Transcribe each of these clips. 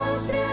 Closer.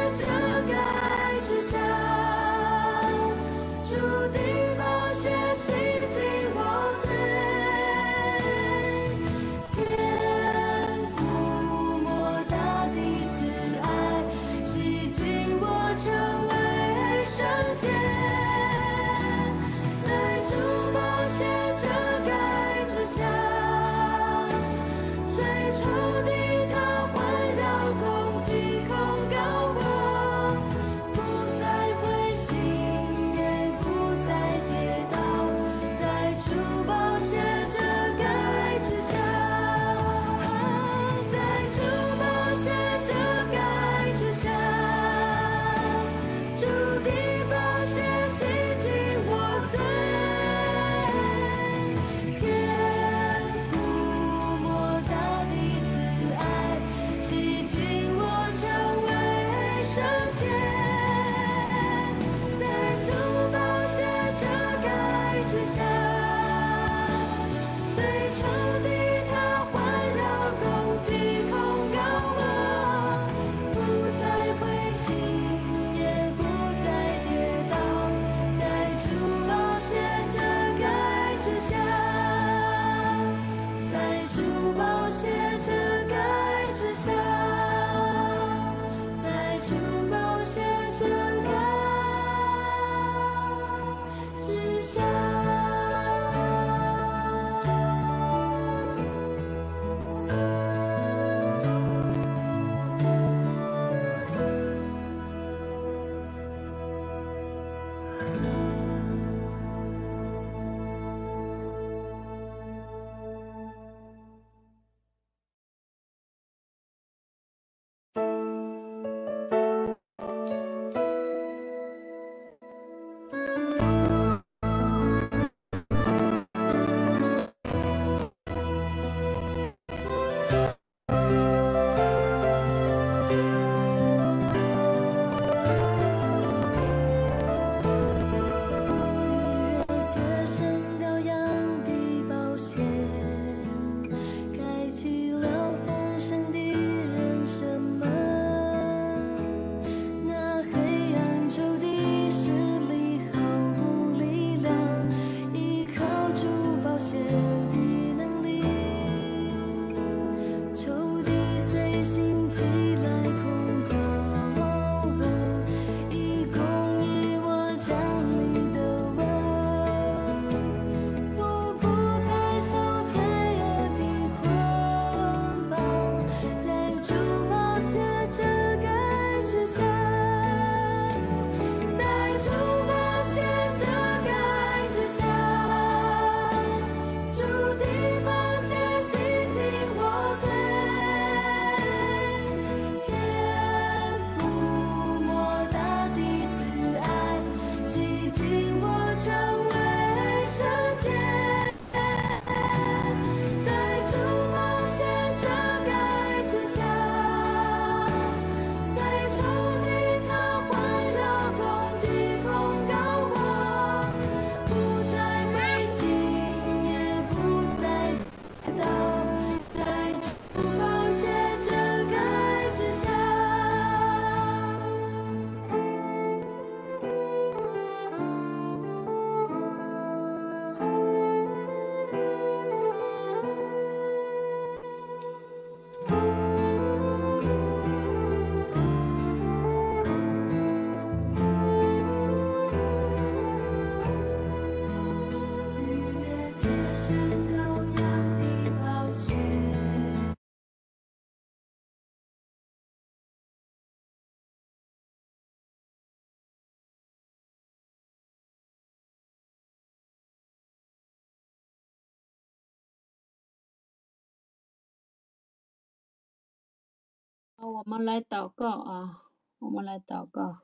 我们来祷告啊！我们来祷告。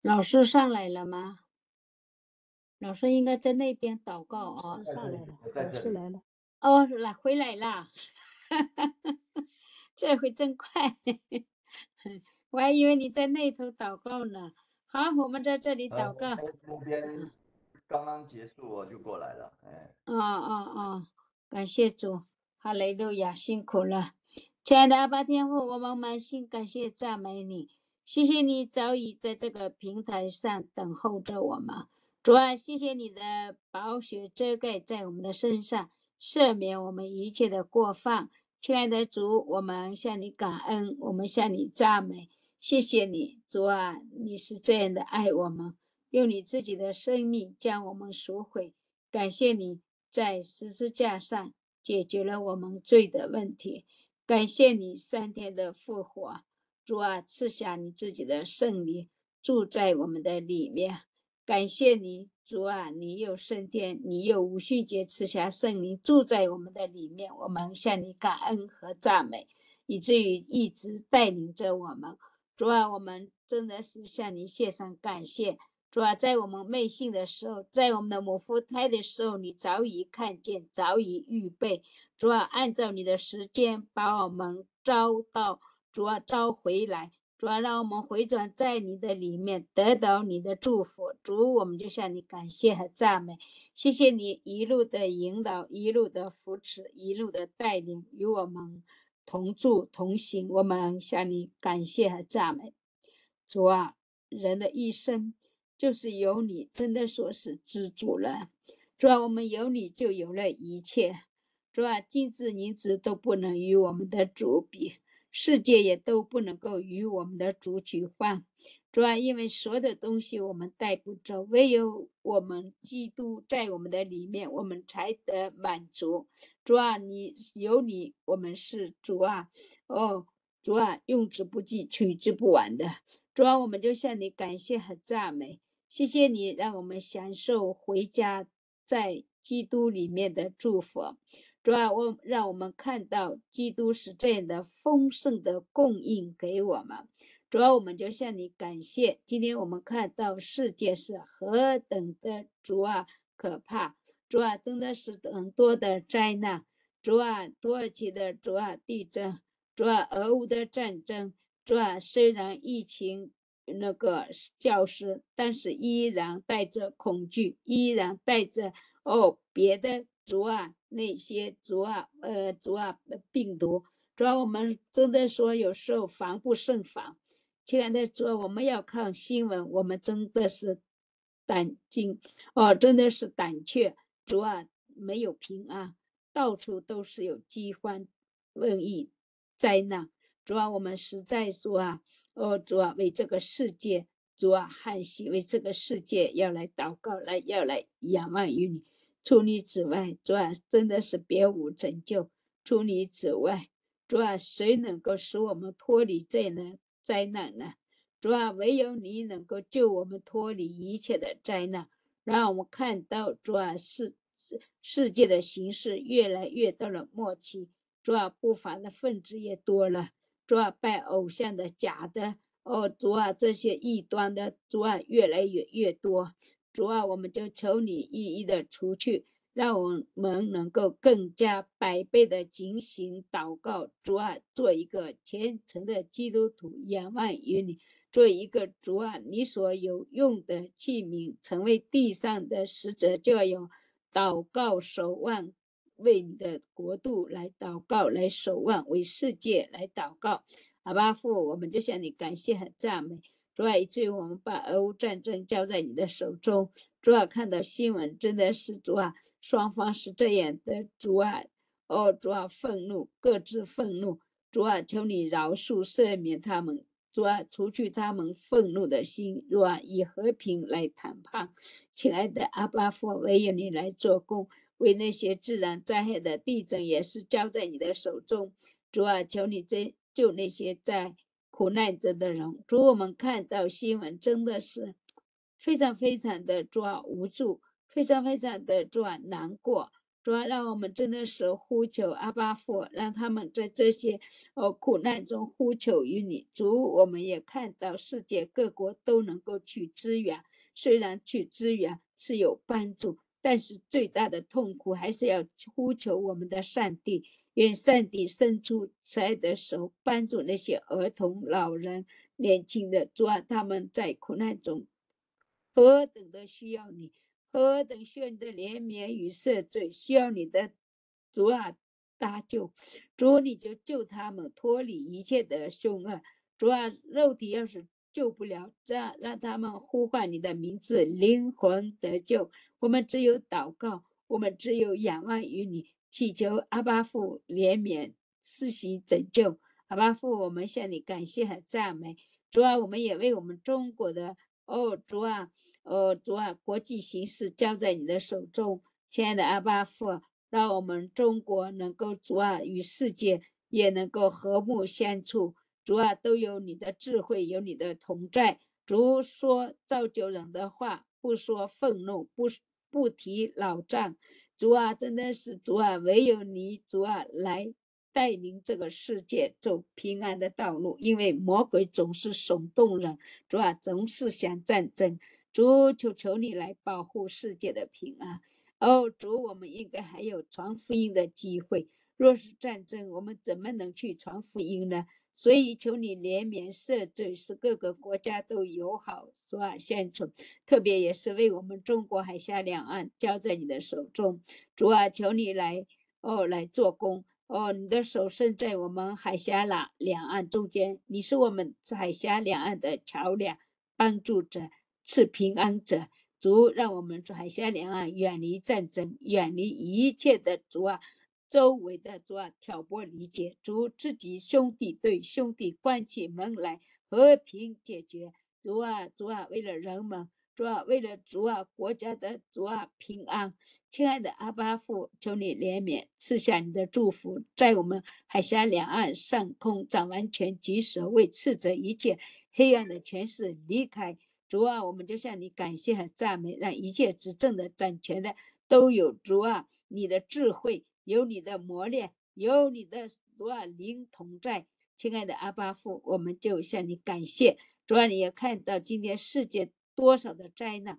老师上来了吗？老师应该在那边祷告啊。上来了，老师来了。哦，来回来了，这回真快。我还以为你在那头祷告呢。好，我们在这里祷告。那边刚刚结束，我就过来了。哎。哦哦哦，感谢主，哈雷路亚，辛苦了。亲爱的阿爸天父，我们满心感谢赞美你，谢谢你早已在这个平台上等候着我们。主啊，谢谢你的宝血遮盖在我们的身上，赦免我们一切的过犯。亲爱的主，我们向你感恩，我们向你赞美，谢谢你，主啊，你是这样的爱我们，用你自己的生命将我们赎回。感谢你在十字架上解决了我们罪的问题。感谢你三天的复活，主啊，赐下你自己的圣灵住在我们的里面。感谢你，主啊，你有升天，你有无序节赐下圣灵住在我们的里面。我们向你感恩和赞美，以至于一直带领着我们。主啊，我们真的是向你献上感谢。主啊，在我们昧信的时候，在我们的母腹胎的时候，你早已看见，早已预备。主啊，按照你的时间把我们招到，主啊，招回来。主啊，让我们回转在你的里面，得到你的祝福。主，我们就向你感谢和赞美，谢谢你一路的引导，一路的扶持，一路的带领，与我们同住同行。我们向你感谢和赞美。主啊，人的一生就是有你，真的说是知足了。主啊，我们有你就有了一切。主啊，金子银子都不能与我们的主比，世界也都不能够与我们的主举换。主啊，因为所有的东西我们带不走，唯有我们基督在我们的里面，我们才得满足。主啊，你有你，我们是主啊，哦，主啊，用之不尽，取之不完的。主啊，我们就向你感谢和赞美，谢谢你让我们享受回家在基督里面的祝福。主啊，我让我们看到基督是这样的丰盛的供应给我们。主啊，我们就向你感谢。今天我们看到世界是何等的主啊可怕，主啊真的是很多的灾难。主啊，土耳其的主啊地震，主啊俄乌的战争，主啊虽然疫情那个消失，但是依然带着恐惧，依然带着哦别的。主啊，那些主啊，呃，主啊，病毒，主啊，我们真的说有时候防不胜防。亲爱的主啊，我们要看新闻，我们真的是胆惊哦，真的是胆怯。主啊，没有平安，到处都是有饥荒、瘟疫、灾难。主啊，我们实在说啊，哦，主啊，为这个世界，主啊，欢喜为这个世界要来祷告，来要来仰望于你。除你之外，主啊，真的是别无拯救。除你之外，主啊，谁能够使我们脱离这样的灾难呢？主啊，唯有你能够救我们脱离一切的灾难，让我们看到主啊，世世界的形势越来越到了末期。主啊，不法的分子也多了。主啊，拜偶像的假的哦，主啊，这些异端的主啊，越来越越多。主啊，我们就求你一一的除去，让我们能够更加百倍的警醒祷告。主啊，做一个虔诚的基督徒，仰望于你，做一个主啊，你所有用的器皿，成为地上的使者，就要有祷告守望，为你的国度来祷告，来守望，为世界来祷告。好吧，父，我们就向你感谢和赞美。主啊，以至于我们把俄乌战争交在你的手中。主啊，看到新闻真的是主啊，双方是这样的。主啊，哦，主啊，愤怒，各自愤怒。主啊，求你饶恕赦免他们。主啊，除去他们愤怒的心。主啊，以和平来谈判。亲爱的阿巴父，唯有你来做工。为那些自然灾害的地震也是交在你的手中。主啊，求你拯救那些在。苦难着的人，主我们看到新闻，真的是非常非常的抓无助，非常非常的抓难过。主要，让我们真的是呼求阿巴父，让他们在这些呃苦难中呼求于你。主，我们也看到世界各国都能够去支援，虽然去支援是有帮助，但是最大的痛苦还是要呼求我们的上帝。愿上帝伸出慈爱的手，帮助那些儿童、老人、年轻的主啊！他们在苦难中何等的需要你，何等需要你的怜悯与赦罪，需要你的主啊搭救。主，你就救他们脱离一切的凶恶。主啊，肉体要是救不了，这样让他们呼唤你的名字，灵魂得救。我们只有祷告，我们只有仰望于你，祈求阿巴父怜悯、施行拯救。阿巴父，我们向你感谢和赞美。主啊，我们也为我们中国的哦，主啊，哦，主啊，国际形势交在你的手中。亲爱的阿巴父，让我们中国能够主啊，与世界也能够和睦相处。主啊，都有你的智慧，有你的同在。主说造就人的话，不说愤怒，不不提老账。主啊，真的是主啊，唯有你主啊来带领这个世界走平安的道路。因为魔鬼总是耸动人，主啊，总是想战争。主，求求你来保护世界的平安。哦，主，我们应该还有传福音的机会。若是战争，我们怎么能去传福音呢？所以求你怜悯赦罪，使各个国家都友好，主啊，相处，特别也是为我们中国海峡两岸交在你的手中，主啊，求你来哦来做工哦，你的手伸在我们海峡两两岸中间，你是我们海峡两岸的桥梁，帮助者，赐平安者，主让我们海峡两岸远离战争，远离一切的主啊。周围的主啊，挑拨离间，主自己兄弟对兄弟关起门来和平解决。主啊，主啊，为了人们，主啊，为了主啊国家的主啊平安。亲爱的阿巴父，求你怜悯，赐下你的祝福，在我们海峡两岸上空掌完全举手，为斥责一切黑暗的权势离开。主啊，我们就向你感谢和赞美，让一切执政的掌权的都有主啊你的智慧。有你的磨练，有你的主啊灵同在，亲爱的阿巴父，我们就向你感谢。主啊，你也看到今天世界多少的灾难，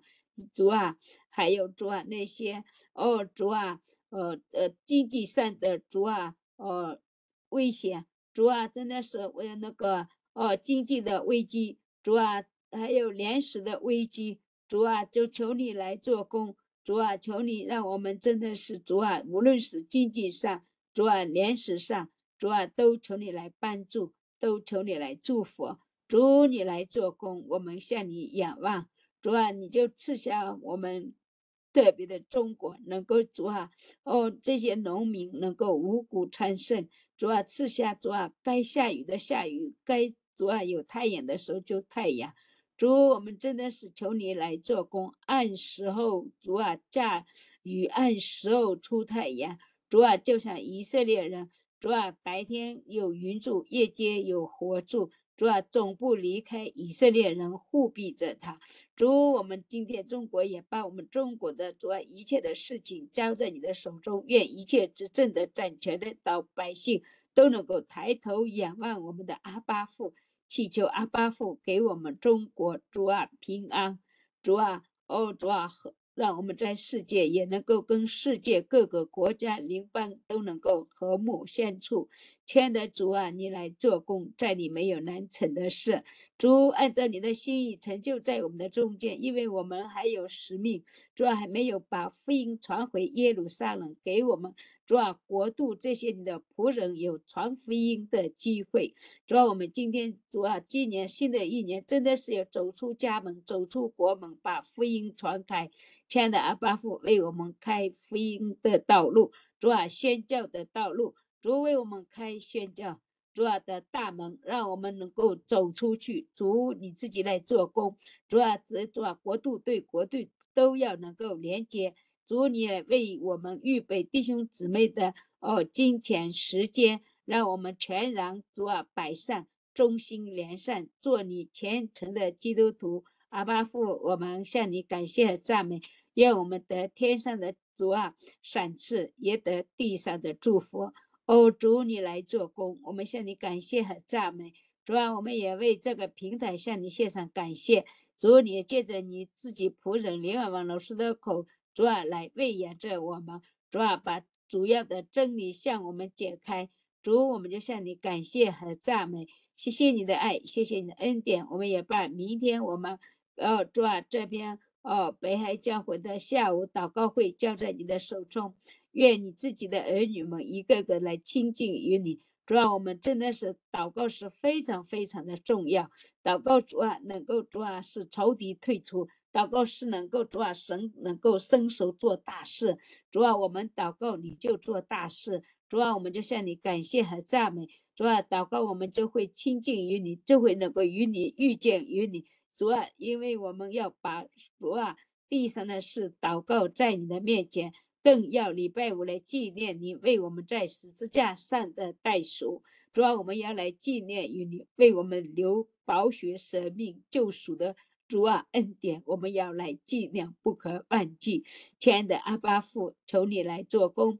主啊，还有主啊那些哦，主啊，呃呃经济上的主啊，呃危险，主啊真的是为了那个哦经济的危机，主啊还有粮食的危机，主啊就求你来做工。主啊，求你让我们真的是主啊，无论是经济上，主啊，粮食上，主啊，都求你来帮助，都求你来祝福，主你来做工，我们向你仰望，主啊，你就赐下我们特别的中国，能够主啊，哦，这些农民能够五谷昌盛，主啊，赐下主啊，该下雨的下雨，该主啊有太阳的时候就太阳。主，我们真的是求你来做工，按时候主啊驾雨，按时候出太阳。主啊，就像以色列人，主啊白天有云柱，夜间有火柱。主啊，总不离开以色列人护庇着他。主，我们今天中国也把我们中国的主啊一切的事情交在你的手中，愿一切执政的掌权的老百姓都能够抬头仰望我们的阿巴父。祈求阿巴父给我们中国主啊平安，主啊哦主啊和让我们在世界也能够跟世界各个国家邻邦都能够和睦相处。亲爱的主啊，你来做工，在你没有难成的事。主按照你的心意成就在我们的中间，因为我们还有使命，主啊还没有把福音传回耶路撒冷，给我们主啊国度这些你的仆人有传福音的机会。主啊，我们今天主啊今年新的一年真的是要走出家门，走出国门，把福音传开。亲爱的阿巴父为我们开福音的道路，主啊宣教的道路。主为我们开宣教主啊的大门，让我们能够走出去。主你自己来做工，主啊，主啊，国度对国度都要能够连接。主你也为我们预备弟兄姊妹的哦金钱时间，让我们全然主啊摆上，忠心连善，做你虔诚的基督徒。阿巴父，我们向你感谢和赞美，愿我们得天上的主啊赏赐，也得地上的祝福。哦，主你来做工，我们向你感谢和赞美。主啊，我们也为这个平台向你献上感谢。主，你借着你自己仆人林尔王老师的口，主啊来喂养着我们。主啊，把主要的真理向我们解开。主，我们就向你感谢和赞美。谢谢你的爱，谢谢你的恩典。我们也把明天我们呃主啊这边哦北海教会的下午祷告会交在你的手中。愿你自己的儿女们一个个来亲近于你。主啊，我们真的是祷告是非常非常的重要。祷告主啊，能够主啊使仇敌退出；祷告是能够主啊神能够伸手做大事。主啊，我们祷告你就做大事。主啊，我们就向你感谢和赞美。主啊，祷告我们就会亲近于你，就会能够与你遇见于你。主啊，因为我们要把主啊地上的事祷告在你的面前。更要礼拜五来纪念你为我们在十字架上的代赎，主要我们要来纪念与你为我们留宝血舍命救赎的主啊恩典，我们要来纪念，不可忘记。亲爱的阿巴父，求你来做工，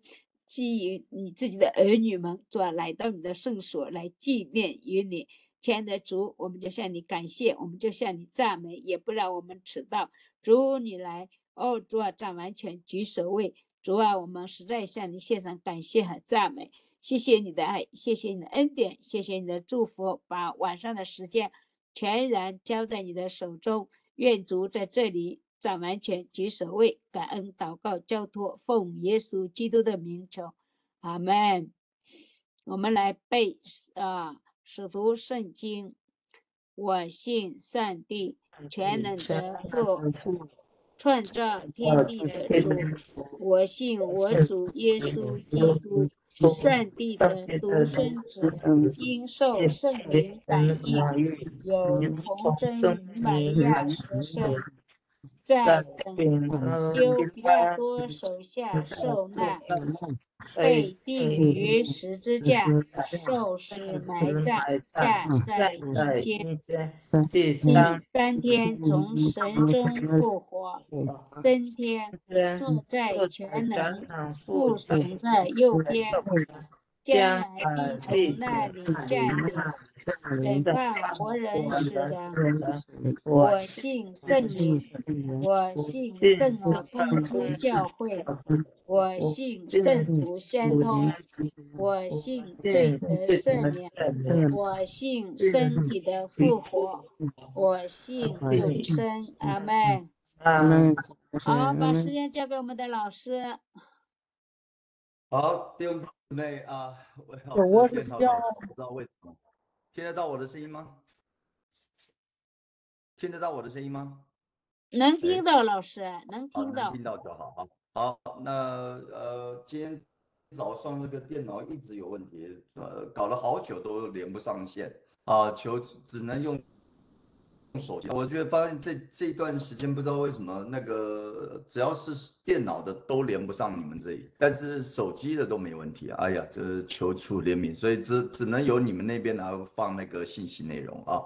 吸引你自己的儿女们，主啊来到你的圣所来纪念与你。亲爱的主，我们就向你感谢，我们就向你赞美，也不让我们迟到。主你来，哦主啊，站完全举手位。主啊，我们实在向你献上感谢和赞美，谢谢你的爱，谢谢你的恩典，谢谢你的祝福，把晚上的时间全然交在你的手中。愿主在这里掌完全，举手位，感恩祷告交托，奉耶稣基督的名求，阿门。我们来背啊，使徒圣经，我信上帝全能的父。创造天地的主，我信我主耶稣基督，上帝的独生子，经受圣灵感应，有童真玛利亚出生，在本丢比拉多手下受难。被钉于十字架，受死埋葬，架在阴间，第三天从神中复活，升天，坐在全能父神的右边。将来必从那里降临，审判活人死人。我信圣灵，我信圣而公之教会，我信圣徒相通，我信罪得赦免，我信身体的复活，我信永生。阿门。阿门。好，把时间交给我们的老师。好，弟兄姊妹啊，我电脑不知道为什么，听得到我的声音吗？听得到我的声音吗？能听到，老师，能听到。听到就好啊。好，那呃，今天早上那个电脑一直有问题，呃，搞了好久都连不上线啊，求只能用。手机，我觉得发现这这段时间不知道为什么那个只要是电脑的都连不上你们这里，但是手机的都没问题。哎呀，这求主怜悯，所以只只能由你们那边来放那个信息内容啊。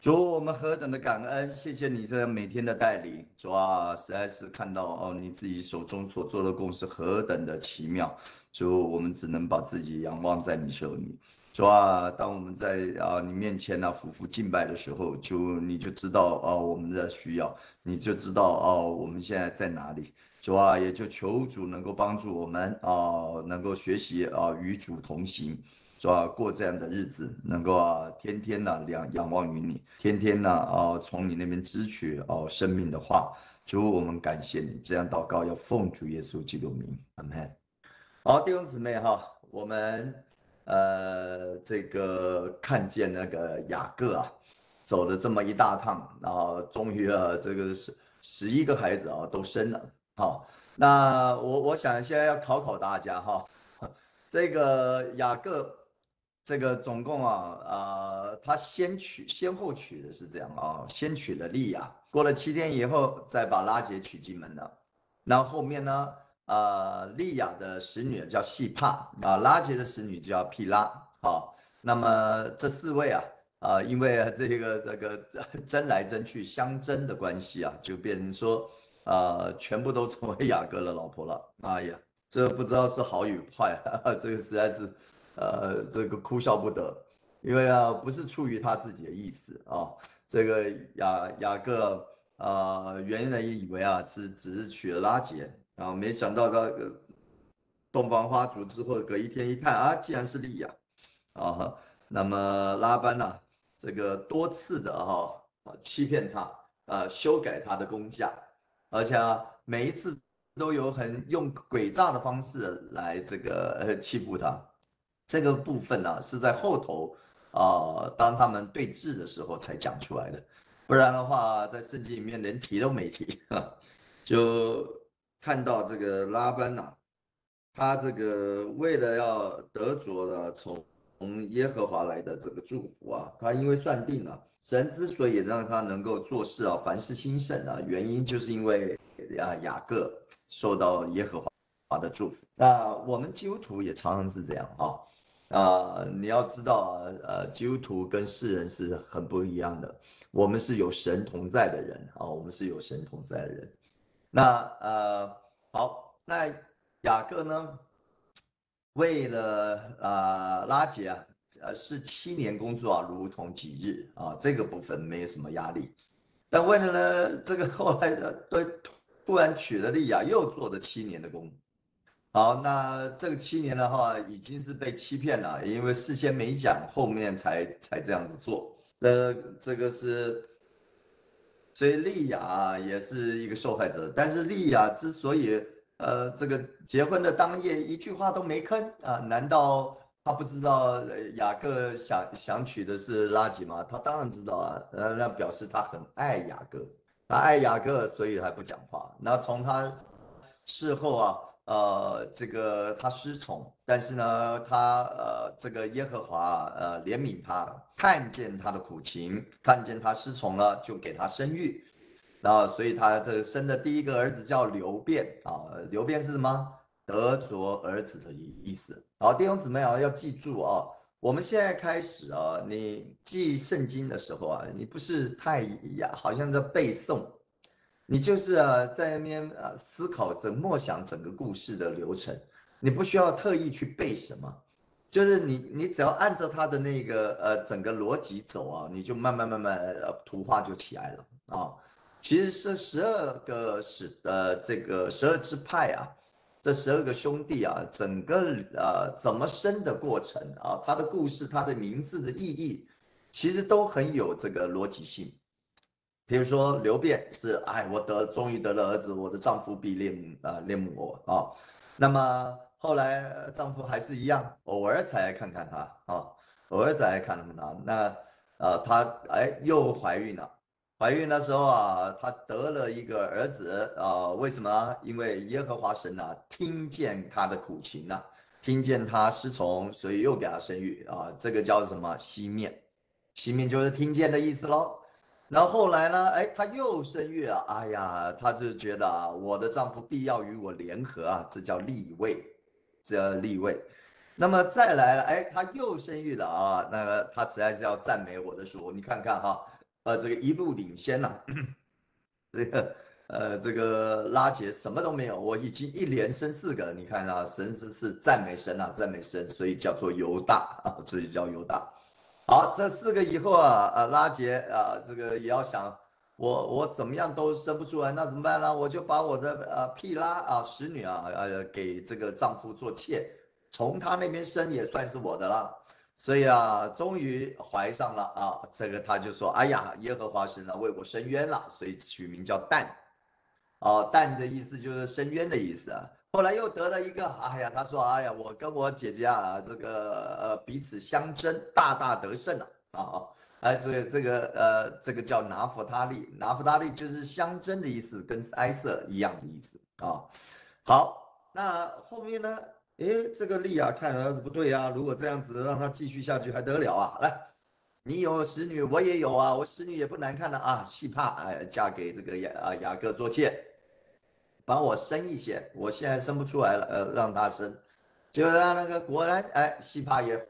主，我们何等的感恩，谢谢你这每天的带领。主啊，实在是看到哦，你自己手中所做的工是何等的奇妙。主，我们只能把自己仰望在你手里。主啊，当我们在啊你面前呢匍匐敬拜的时候，就你就知道啊我们的需要，你就知道哦我们现在在哪里。主啊，也就求主能够帮助我们啊，能够学习啊与主同行，是吧？过这样的日子，能够啊天天呢仰仰望于你，天天呢啊从你那边支取哦生命的话。主，我们感谢你，这样祷告要奉主耶稣基督名，阿门。好，弟兄姊妹哈，我们。呃，这个看见那个雅各啊，走了这么一大趟，然后终于啊，这个十十一个孩子啊都生了。好，那我我想现在要考考大家哈，这个雅各，这个总共啊，呃，他先娶先后娶的是这样啊，先娶了利亚，过了七天以后再把拉结娶进门了，那后面呢？呃，利亚的使女叫细帕啊，拉杰的使女叫皮拉。好，那么这四位啊，啊，因为这个这个争来争去相争的关系啊，就变成说，呃，全部都成为雅各的老婆了。哎呀，这不知道是好与坏，这个实在是，呃，这个哭笑不得，因为啊，不是出于他自己的意思啊，这个雅雅各啊，原来以为啊是只是娶了拉杰。啊，没想到这个洞房花烛之后，隔一天一看啊，竟然是利亚啊。那么拉班呢，这个多次的哈啊欺骗他，呃，修改他的工价，而且啊每一次都有很用诡诈的方式来这个呃欺负他。这个部分呢是在后头啊，当他们对峙的时候才讲出来的，不然的话，在圣经里面连提都没提。就看到这个拉班呐，他这个为了要得着的从从耶和华来的这个祝福啊，他因为算定了，神之所以让他能够做事啊，凡事兴盛啊，原因就是因为啊雅各受到耶和华的祝福。那我们基督徒也常常是这样啊。啊，你要知道啊，呃，基督徒跟世人是很不一样的。我们是有神同在的人啊，我们是有神同在的人。那呃，好，那雅各呢，为了啊拉结啊，呃，是七年工作啊，如同几日啊，这个部分没有什么压力。但为了呢，这个后来的对突然娶了利亚，又做了七年的工。好，那这个七年的话，已经是被欺骗了，因为事先没讲，后面才才这样子做。这这个是，所以利亚也是一个受害者。但是利亚之所以呃，这个结婚的当夜一句话都没吭啊，难道他不知道雅各想想娶的是拉吉吗？他当然知道啊，呃，那表示他很爱雅各，他爱雅各，所以还不讲话。那从他事后啊。呃，这个他失宠，但是呢，他呃，这个耶和华呃怜悯他，看见他的苦情，看见他失宠了，就给他生育，然后所以他这生的第一个儿子叫刘辩啊，刘辩是什么？得着儿子的意思。好，弟兄姊妹啊，要记住啊，我们现在开始啊，你记圣经的时候啊，你不是太，好像在背诵。你就是啊，在那边啊思考整默想整个故事的流程，你不需要特意去背什么，就是你你只要按照他的那个呃整个逻辑走啊，你就慢慢慢慢呃图画就起来了啊。其实是十二个使呃这个十二支派啊，这十二个兄弟啊，整个呃怎么生的过程啊，他的故事他的名字的意义，其实都很有这个逻辑性。比如说刘辩是哎，我得终于得了儿子，我的丈夫必恋啊恋慕我啊。那么后来丈夫还是一样，偶尔才来看看他啊，偶尔才来看看他。那呃她哎又怀孕了，怀孕的时候啊，她得了一个儿子啊。为什么？因为耶和华神呐听见她的苦情呐，听见她失宠，所以又给她生育啊。这个叫什么？西面，西面就是听见的意思喽。然后后来呢？哎，她又生育啊！哎呀，她就觉得啊，我的丈夫必要与我联合啊，这叫立位，这叫立位。那么再来了，哎，她又生育了啊，那个她实在是要赞美我的主。你看看哈，呃，这个一路领先呐，这个呃，这个拉杰什么都没有，我已经一连生四个了。你看啊，神是是赞美神啊，赞美神，所以叫做犹大啊，所以叫犹大。好，这四个以后啊，呃，拉杰啊，这个也要想，我我怎么样都生不出来，那怎么办呢？我就把我的呃屁拉啊使女啊，呃给这个丈夫做妾，从他那边生也算是我的了。所以啊，终于怀上了啊，这个他就说，哎呀，耶和华神啊为我伸冤了，所以取名叫蛋。哦，蛋的意思就是伸冤的意思啊。后来又得了一个，哎呀，他说，哎呀，我跟我姐姐啊，这个呃彼此相争，大大得胜了啊，哎，所以这个呃这个叫拿弗他利，拿弗他利就是相争的意思，跟埃瑟一样的意思啊。好，那后面呢？哎，这个利亚看来是不对啊，如果这样子让他继续下去还得了啊？来，你有使女，我也有啊，我使女也不难看的啊，细怕哎，嫁给这个雅啊雅各做妾。帮我生一些，我现在生不出来了，呃，让他生，就让那个果然，哎，西帕也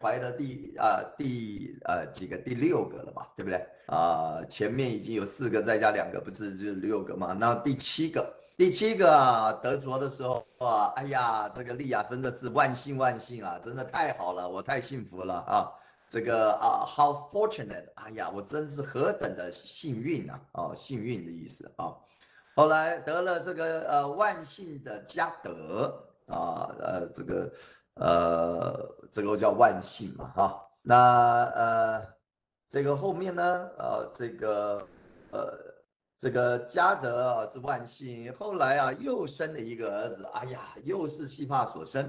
怀了第啊第呃几个第六个了吧，对不对？啊，前面已经有四个，再加两个，不是就六个嘛？那第七个，第七个啊，得着的时候啊，哎呀，这个利亚真的是万幸万幸啊，真的太好了，我太幸福了啊，这个啊，how fortunate，哎呀，我真是何等的幸运啊，哦，幸运的意思啊。后来得了这个呃万幸的加德啊，呃这个呃这个叫万幸嘛哈，那呃这个后面呢呃这个呃这个加德啊是万幸，后来啊又生了一个儿子，哎呀，又是西帕所生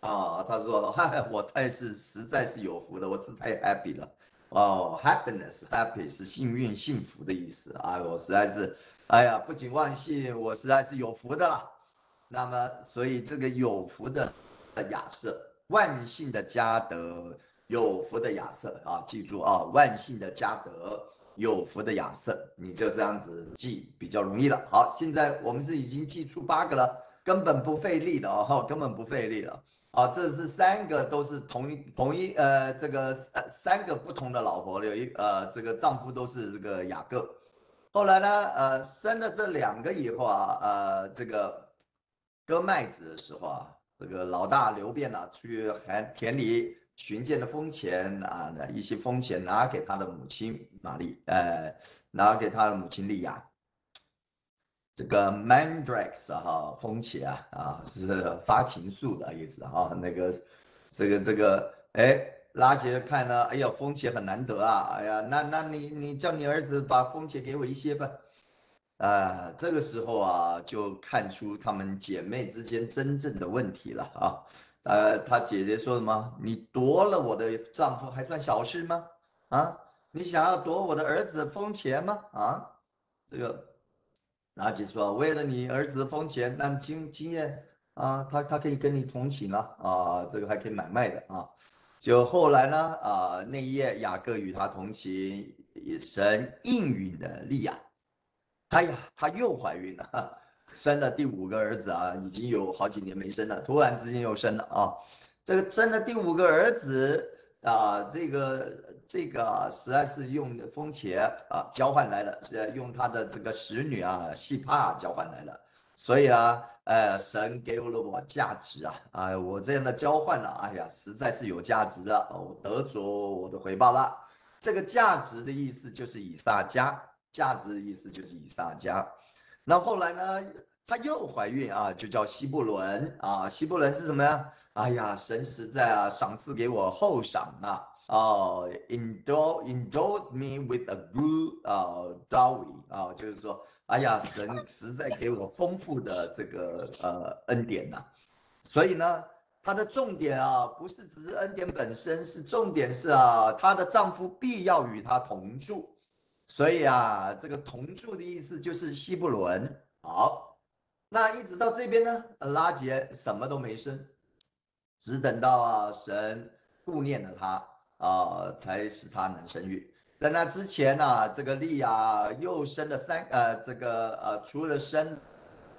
啊。他说：“嗨，我太是实在是有福的，我是太 happy 了。哦，happiness，happy 是幸运、幸福的意思啊。我实在是，哎呀，不仅万幸，我实在是有福的了。那么，所以这个有福的亚瑟，万幸的加德，有福的亚瑟啊，记住啊，万幸的加德。”有福的亚瑟，你就这样子记比较容易了。好，现在我们是已经记出八个了，根本不费力的哦，根本不费力了。啊，这是三个都是同一同一呃，这个三三个不同的老婆，有一呃，这个丈夫都是这个雅各。后来呢，呃，生了这两个以后啊，呃，这个割麦子的时候啊，这个老大刘辩呢，去田田里。寻见的风钱啊，一些风钱拿给他的母亲玛丽，呃，拿给他的母亲利亚。这个 mandrax 哈，风钱啊，啊是发情素的意思啊。那个，这个这个，哎，拉杰看呢，哎呀，风钱很难得啊，哎呀，那那你你叫你儿子把风钱给我一些吧。啊，这个时候啊，就看出他们姐妹之间真正的问题了啊。呃，她姐姐说什么？你夺了我的丈夫还算小事吗？啊，你想要夺我的儿子封钱吗？啊，这个，拉姐说，为了你儿子封钱，那经经验啊，他他可以跟你同寝了啊，这个还可以买卖的啊。就后来呢，啊，那一夜雅各与他同行，神应允的利亚，哎呀，她又怀孕了。生了第五个儿子啊，已经有好几年没生了，突然之间又生了啊！这个生了第五个儿子啊，这个这个实在是用风茄啊交换来的，是用他的这个使女啊细帕交换来了，所以啊，呃，神给我了我价值啊，啊，我这样的交换了，哎呀，实在是有价值的，我得着我的回报了。这个价值的意思就是以撒加，价值的意思就是以撒加。那后来呢？她又怀孕啊，就叫希布伦啊。希布伦是什么呀？哎呀，神实在啊，赏赐给我厚赏啊。哦，indulge indulge me with a good 啊 dowry 啊，就是说，哎呀，神实在给我丰富的这个呃恩典呐。所以呢，她的重点啊，不是只是恩典本身，是重点是啊，她的丈夫必要与她同住。所以啊，这个同住的意思就是希布伦。好，那一直到这边呢，拉杰什么都没生，只等到啊神顾念了他啊，才使他能生育。在那之前呢，这个利亚又生了三呃，这个呃，除了生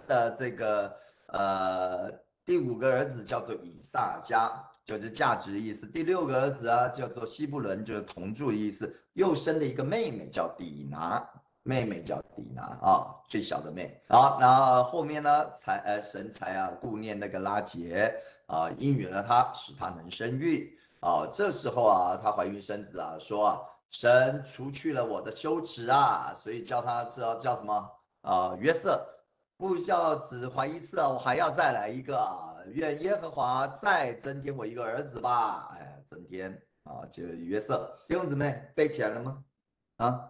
的这个呃第五个儿子叫做以撒加。就是价值的意思。第六个儿子啊，叫做西布伦，就是同住的意思。又生了一个妹妹，叫底拿，妹妹叫底拿啊，最小的妹。好，然后后面呢，才呃神才啊顾念那个拉杰啊，应允了他，使他能生育啊。这时候啊，她怀孕生子啊，说啊，神除去了我的羞耻啊，所以叫他知道叫什么啊？约瑟，不叫只怀一次啊，我还要再来一个。愿耶和华再增添我一个儿子吧！哎，增添啊，就约瑟弟兄姊妹背起来了吗？啊，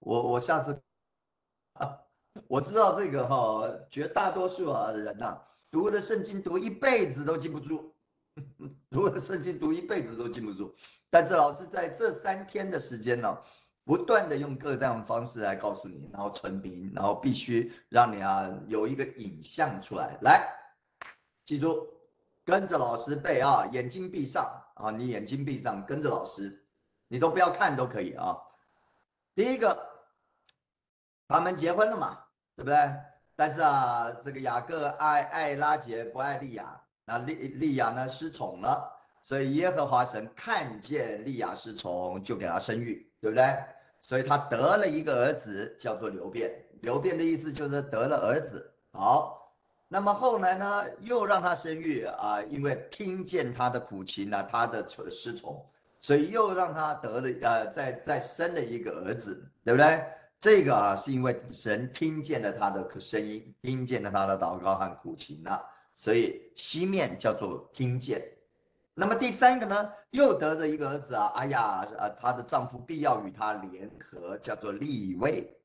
我我下次啊，我知道这个哈，绝大多数啊人呐，读了圣经读一辈子都记不住，读了圣经读一辈子都记不住。但是老师在这三天的时间呢。不断的用各这样方式来告诉你，然后存名，然后必须让你啊有一个影像出来。来，记住，跟着老师背啊，眼睛闭上啊，你眼睛闭上，跟着老师，你都不要看都可以啊。第一个，他们结婚了嘛，对不对？但是啊，这个雅各爱爱拉杰不爱利亚，那利利亚呢失宠了，所以耶和华神看见利亚失宠，就给他生育。对不对？所以他得了一个儿子，叫做刘辩。刘辩的意思就是得了儿子。好，那么后来呢，又让他生育啊，因为听见他的苦情呢，他的失宠，所以又让他得了呃，再再生了一个儿子，对不对？这个啊，是因为神听见了他的声音，听见了他的祷告和苦情了，所以西面叫做听见。那么第三个呢，又得着一个儿子啊，哎呀，呃，她的丈夫必要与她联合，叫做立位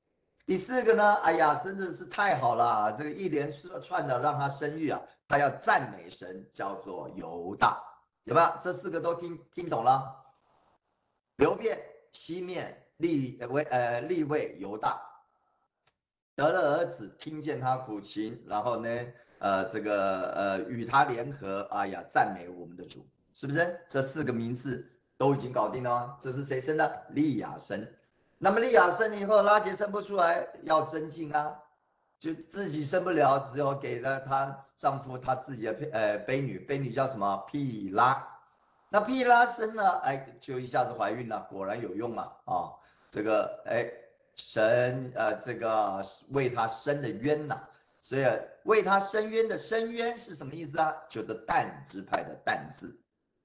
第四个呢，哎呀，真的是太好了，这个一连串的让他生育啊，他要赞美神，叫做犹大，有没有？这四个都听听懂了？刘辩、西面、立为呃立位、犹大得了儿子，听见他苦情，然后呢，呃，这个呃与他联合，哎呀，赞美我们的主，是不是？这四个名字都已经搞定了？这是谁生的？利亚生。那么利亚生了以后，拉杰生不出来，要增进啊，就自己生不了，只有给了她丈夫她自己的呃悲女，悲女叫什么？毗拉。那毗拉生了，哎，就一下子怀孕了，果然有用啊啊！这个哎，神呃这个为她伸的冤呐，所以为他伸冤的伸冤是什么意思啊？就是旦支派的旦字。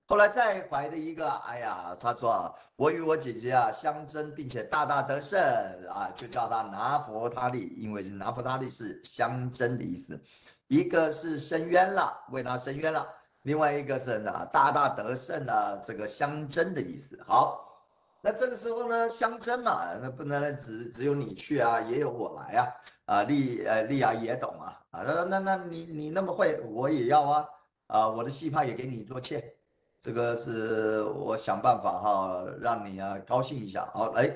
后来再怀的一个，哎呀，他说啊，我与我姐姐啊相争，并且大大得胜啊，就叫他拿佛他利，因为是拿佛他利是相争的意思。一个是伸冤了，为他伸冤了；另外一个是呢，大大得胜的这个相争的意思。好，那这个时候呢，相争嘛，那不能只只有你去啊，也有我来啊。啊，利呃利亚也懂啊，啊，那那那你你那么会，我也要啊，啊，我的戏派也给你做妾。这个是我想办法哈，让你啊高兴一下。好，哎，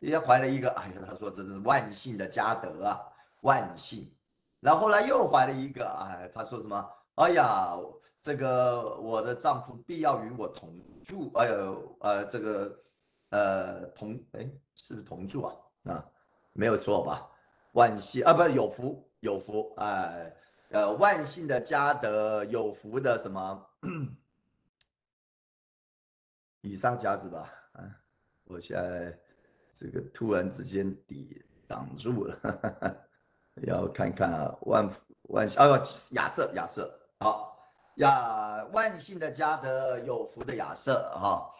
也怀了一个，哎呀，他说这是万幸的佳德啊，万幸。然后呢又怀了一个，哎，他说什么？哎呀，这个我的丈夫必要与我同住，哎呦，呃，这个呃同，哎，是不是同住啊？啊，没有错吧？万幸啊，不是有福有福，哎，呃，万幸的家德，有福的什么？以上夹子吧，啊，我现在这个突然之间抵挡住了，要看看啊，万万啊亚瑟亚瑟，好亚万幸的加德有福的亚瑟哈，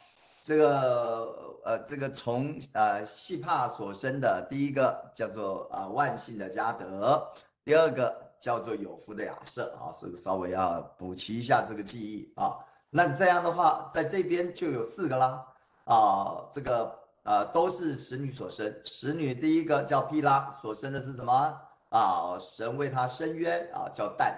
这个呃这个从呃细帕所生的第一个叫做啊万幸的加德，第二个叫做有福的亚瑟啊，这个稍微要补齐一下这个记忆啊。那这样的话，在这边就有四个啦，啊，这个啊都是使女所生。使女第一个叫毗拉，所生的是什么啊？神为她伸冤啊，叫旦。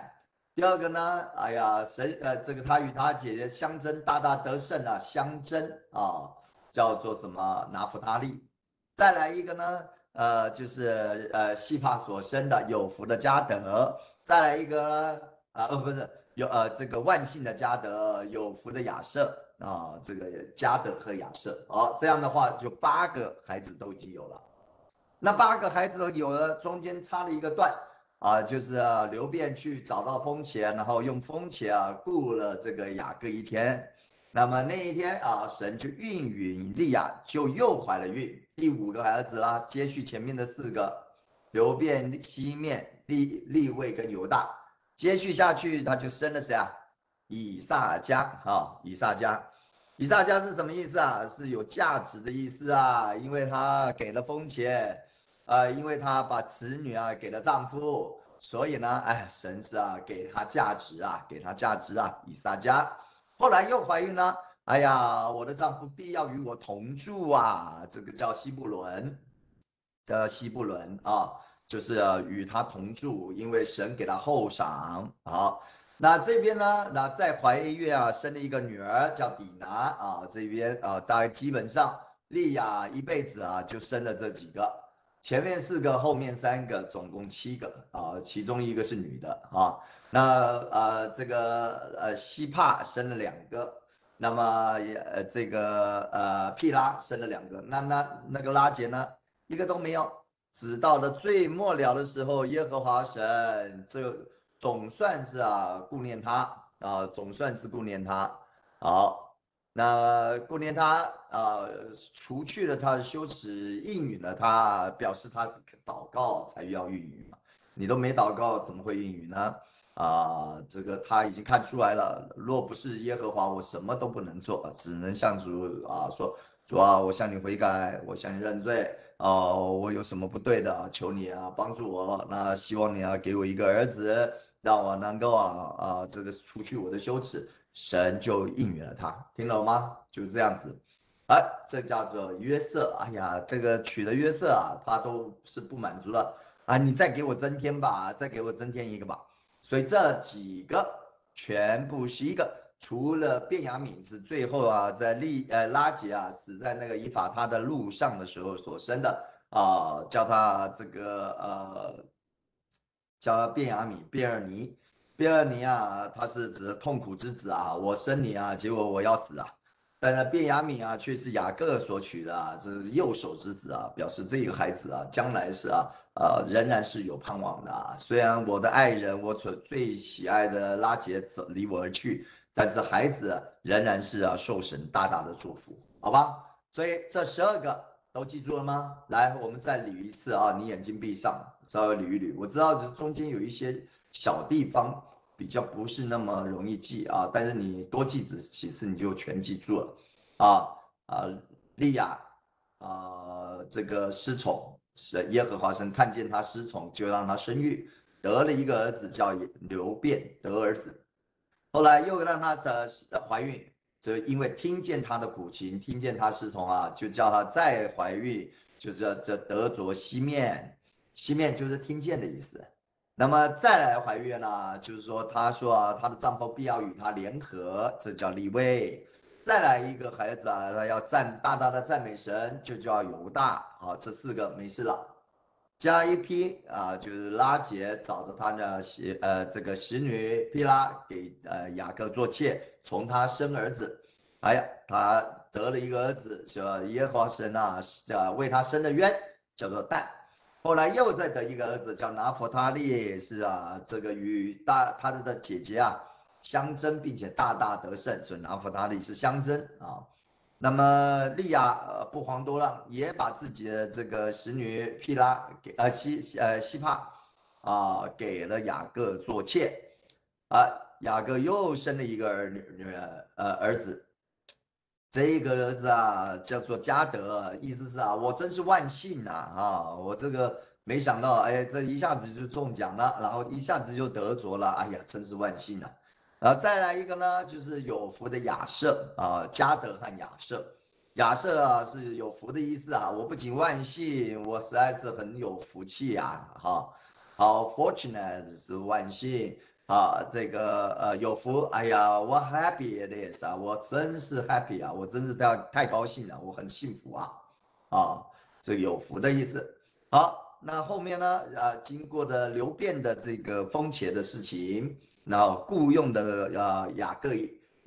第二个呢，哎呀，神呃，这个他与他姐姐相争，大大得胜啊，相争啊，叫做什么？拿弗他利。再来一个呢，呃，就是呃，细帕所生的有福的加德。再来一个呢，啊，呃，不是。有呃，这个万幸的加德，有福的亚瑟啊，这个加德和亚瑟，好，这样的话就八个孩子都已经有了。那八个孩子有了，中间插了一个段啊，就是啊刘辩去找到风钱，然后用风钱啊雇了这个雅各一天。那么那一天啊，神就孕允利亚，就又怀了孕，第五个儿子啦，接续前面的四个，刘辩、西面、利利位跟犹大。接续下去，他就生了谁啊？以撒加啊，以撒加，以撒加是什么意思啊？是有价值的意思啊，因为他给了封钱，啊，因为她把子女啊给了丈夫，所以呢，哎，神是啊给他价值啊，给他价值啊，以撒加。后来又怀孕了，哎呀，我的丈夫必要与我同住啊，这个叫西布伦，叫西布伦啊。就是与他同住，因为神给他厚赏。好，那这边呢？那在怀孕啊，生了一个女儿叫底拿啊。这边啊，大概基本上利亚一辈子啊，就生了这几个，前面四个，后面三个，总共七个啊。其中一个是女的啊。那呃，这个呃西帕生了两个，那么也呃这个呃毗拉生了两个，那那那个拉杰呢，一个都没有。直到了最末了的时候，耶和华神这总算是啊顾念他啊，总算是顾念他。好，那过年他啊，除去了他的羞耻，应允了他，表示他祷告才要应允嘛。你都没祷告，怎么会应允呢？啊，这个他已经看出来了。若不是耶和华，我什么都不能做，只能向主啊说：主啊，我向你悔改，我向你认罪。哦，我有什么不对的？求你啊，帮助我。那希望你啊，给我一个儿子，让我能够啊啊，这个除去我的羞耻。神就应允了他，听懂吗？就这样子。啊，这叫做约瑟。哎呀，这个娶的约瑟啊，他都是不满足了啊，你再给我增添吧，再给我增添一个吧。所以这几个全部是一个，除了卞雅敏是最后啊，在利呃拉杰啊死在那个以法他的路上的时候所生的啊，叫他这个呃，叫他卞雅敏卞尔尼。第二尼啊，他是指痛苦之子啊，我生你啊，结果我要死啊。但是卞雅敏啊，却是雅各所娶的啊，这是右手之子啊，表示这个孩子啊，将来是啊，呃，仍然是有盼望的啊。虽然我的爱人，我所最喜爱的拉杰走离我而去，但是孩子仍然是啊，受神大大的祝福，好吧？所以这十二个都记住了吗？来，我们再捋一次啊，你眼睛闭上，稍微捋一捋。我知道这中间有一些小地方。比较不是那么容易记啊，但是你多记几几次你就全记住了啊啊！利亚啊，这个失宠是耶和华神看见他失宠，就让他生育，得了一个儿子叫刘辩得儿子，后来又让他的怀孕，就因为听见他的苦情，听见他失宠啊，就叫他再怀孕，就这这得着西面，西面就是听见的意思。那么再来怀孕呢，就是说，她说啊，她的丈夫必要与她联合，这叫立位。再来一个孩子啊，他要赞大大的赞美神，就叫犹大。好，这四个没事了，加一批啊，就是拉杰找着他的媳呃这个使女毗拉给呃雅各做妾，从他生儿子。哎呀，他得了一个儿子，叫耶和华神啊，叫为他生的冤，叫做但。后来又再得一个儿子，叫拿佛他利，是啊，这个与大他的姐姐啊相争，并且大大得胜，所以拿佛他利是相争啊。那么利亚呃不遑多让，也把自己的这个使女毗拉给呃西呃西帕啊给了雅各做妾，啊雅各又生了一个儿女女呃儿子。这个儿子啊，叫做嘉德，意思是啊，我真是万幸呐啊！我这个没想到，哎，这一下子就中奖了，然后一下子就得着了，哎呀，真是万幸啊！然后再来一个呢，就是有福的亚瑟啊，嘉德和亚瑟，亚瑟啊是有福的意思啊，我不仅万幸，我实在是很有福气呀，哈，好，fortunate 是万幸。啊，这个呃有福，哎呀，我 happy it is 啊，我真是 happy 啊，我真是太太高兴了，我很幸福啊，啊，这有福的意思。好，那后面呢，啊，经过的流变的这个风且的事情，然后雇佣的呃雅各，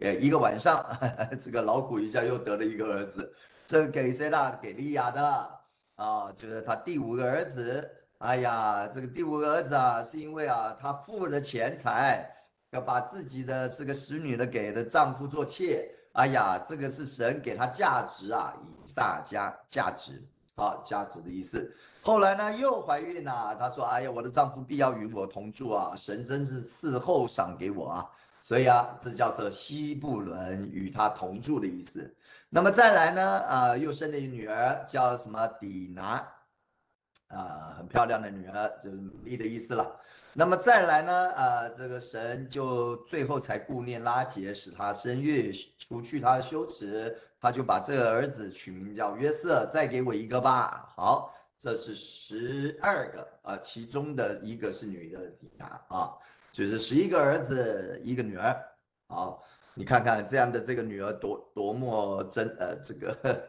呃一个晚上，这个劳苦一下又得了一个儿子，这给谁的？给利亚的啊，就是他第五个儿子。哎呀，这个第五个儿子啊，是因为啊，他付了钱财，要把自己的这个使女的给的丈夫做妾。哎呀，这个是神给他价值啊，以大家价值，好价值的意思。后来呢，又怀孕了，她说：“哎呀，我的丈夫必要与我同住啊，神真是赐厚赏给我啊。”所以啊，这叫做西布伦与他同住的意思。那么再来呢，啊，又生了一个女儿，叫什么底拿。啊，很漂亮的女儿，就是努力的意思了。那么再来呢？啊，这个神就最后才顾念拉杰，使他生育，除去他的羞耻，他就把这个儿子取名叫约瑟。再给我一个吧。好，这是十二个啊，其中的一个是女的底下啊，就是十一个儿子，一个女儿。好，你看看这样的这个女儿多多么真呃，这个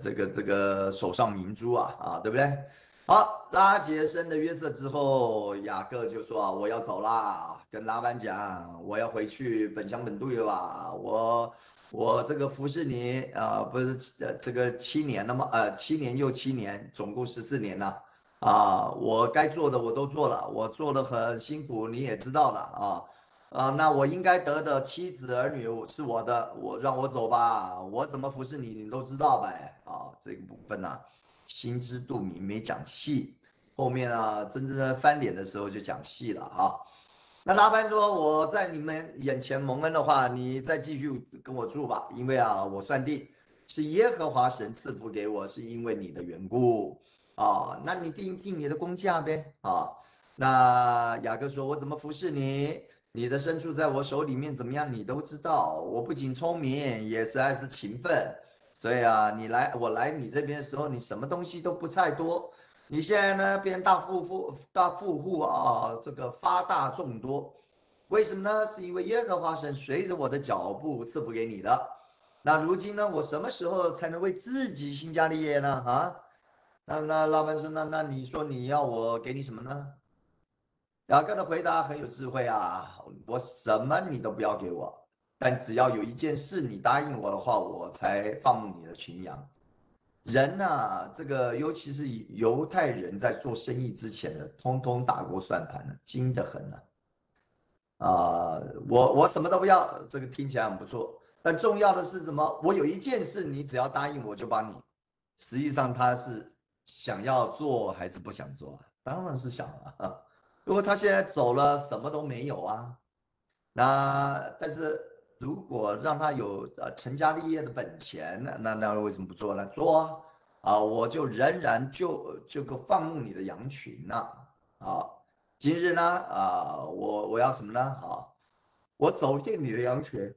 这个这个手上明珠啊啊，对不对？好，拉杰生的约瑟之后，雅各就说：“我要走啦，跟拉班讲，我要回去本乡本队了。我我这个服侍你啊，不是呃这个七年了吗？呃，七年又七年，总共十四年了啊。我该做的我都做了，我做的很辛苦，你也知道了啊啊。那我应该得的妻子儿女是我的，我让我走吧。我怎么服侍你，你都知道呗啊。这个部分呢。”心知肚明，没讲细，后面啊，真正的翻脸的时候就讲细了啊。那拉班说：“我在你们眼前蒙恩的话，你再继续跟我住吧，因为啊，我算定是耶和华神赐福给我，是因为你的缘故啊。那你定定你的工价呗啊。那雅各说：我怎么服侍你？你的牲畜在我手里面怎么样？你都知道。我不仅聪明，也实在是勤奋。”所以啊，你来我来你这边的时候，你什么东西都不太多。你现在呢变大富富大富户啊，这个发大众多，为什么呢？是因为耶和华神随着我的脚步赐福给你的。那如今呢，我什么时候才能为自己兴家立业呢？啊？那那老板说，那那你说你要我给你什么呢？雅各的回答很有智慧啊，我什么你都不要给我。但只要有一件事你答应我的话，我才放你的群羊。人呐，这个尤其是犹太人在做生意之前呢，通通打过算盘了，精得很了。啊，我我什么都不要，这个听起来很不错。但重要的是什么？我有一件事，你只要答应我就帮你。实际上他是想要做还是不想做啊？当然是想了。如果他现在走了，什么都没有啊。那但是。如果让他有呃成家立业的本钱，那那那为什么不做呢？做啊！我就仍然就就个放牧你的羊群呢。好，今日呢啊，我我要什么呢？好，我走进你的羊群，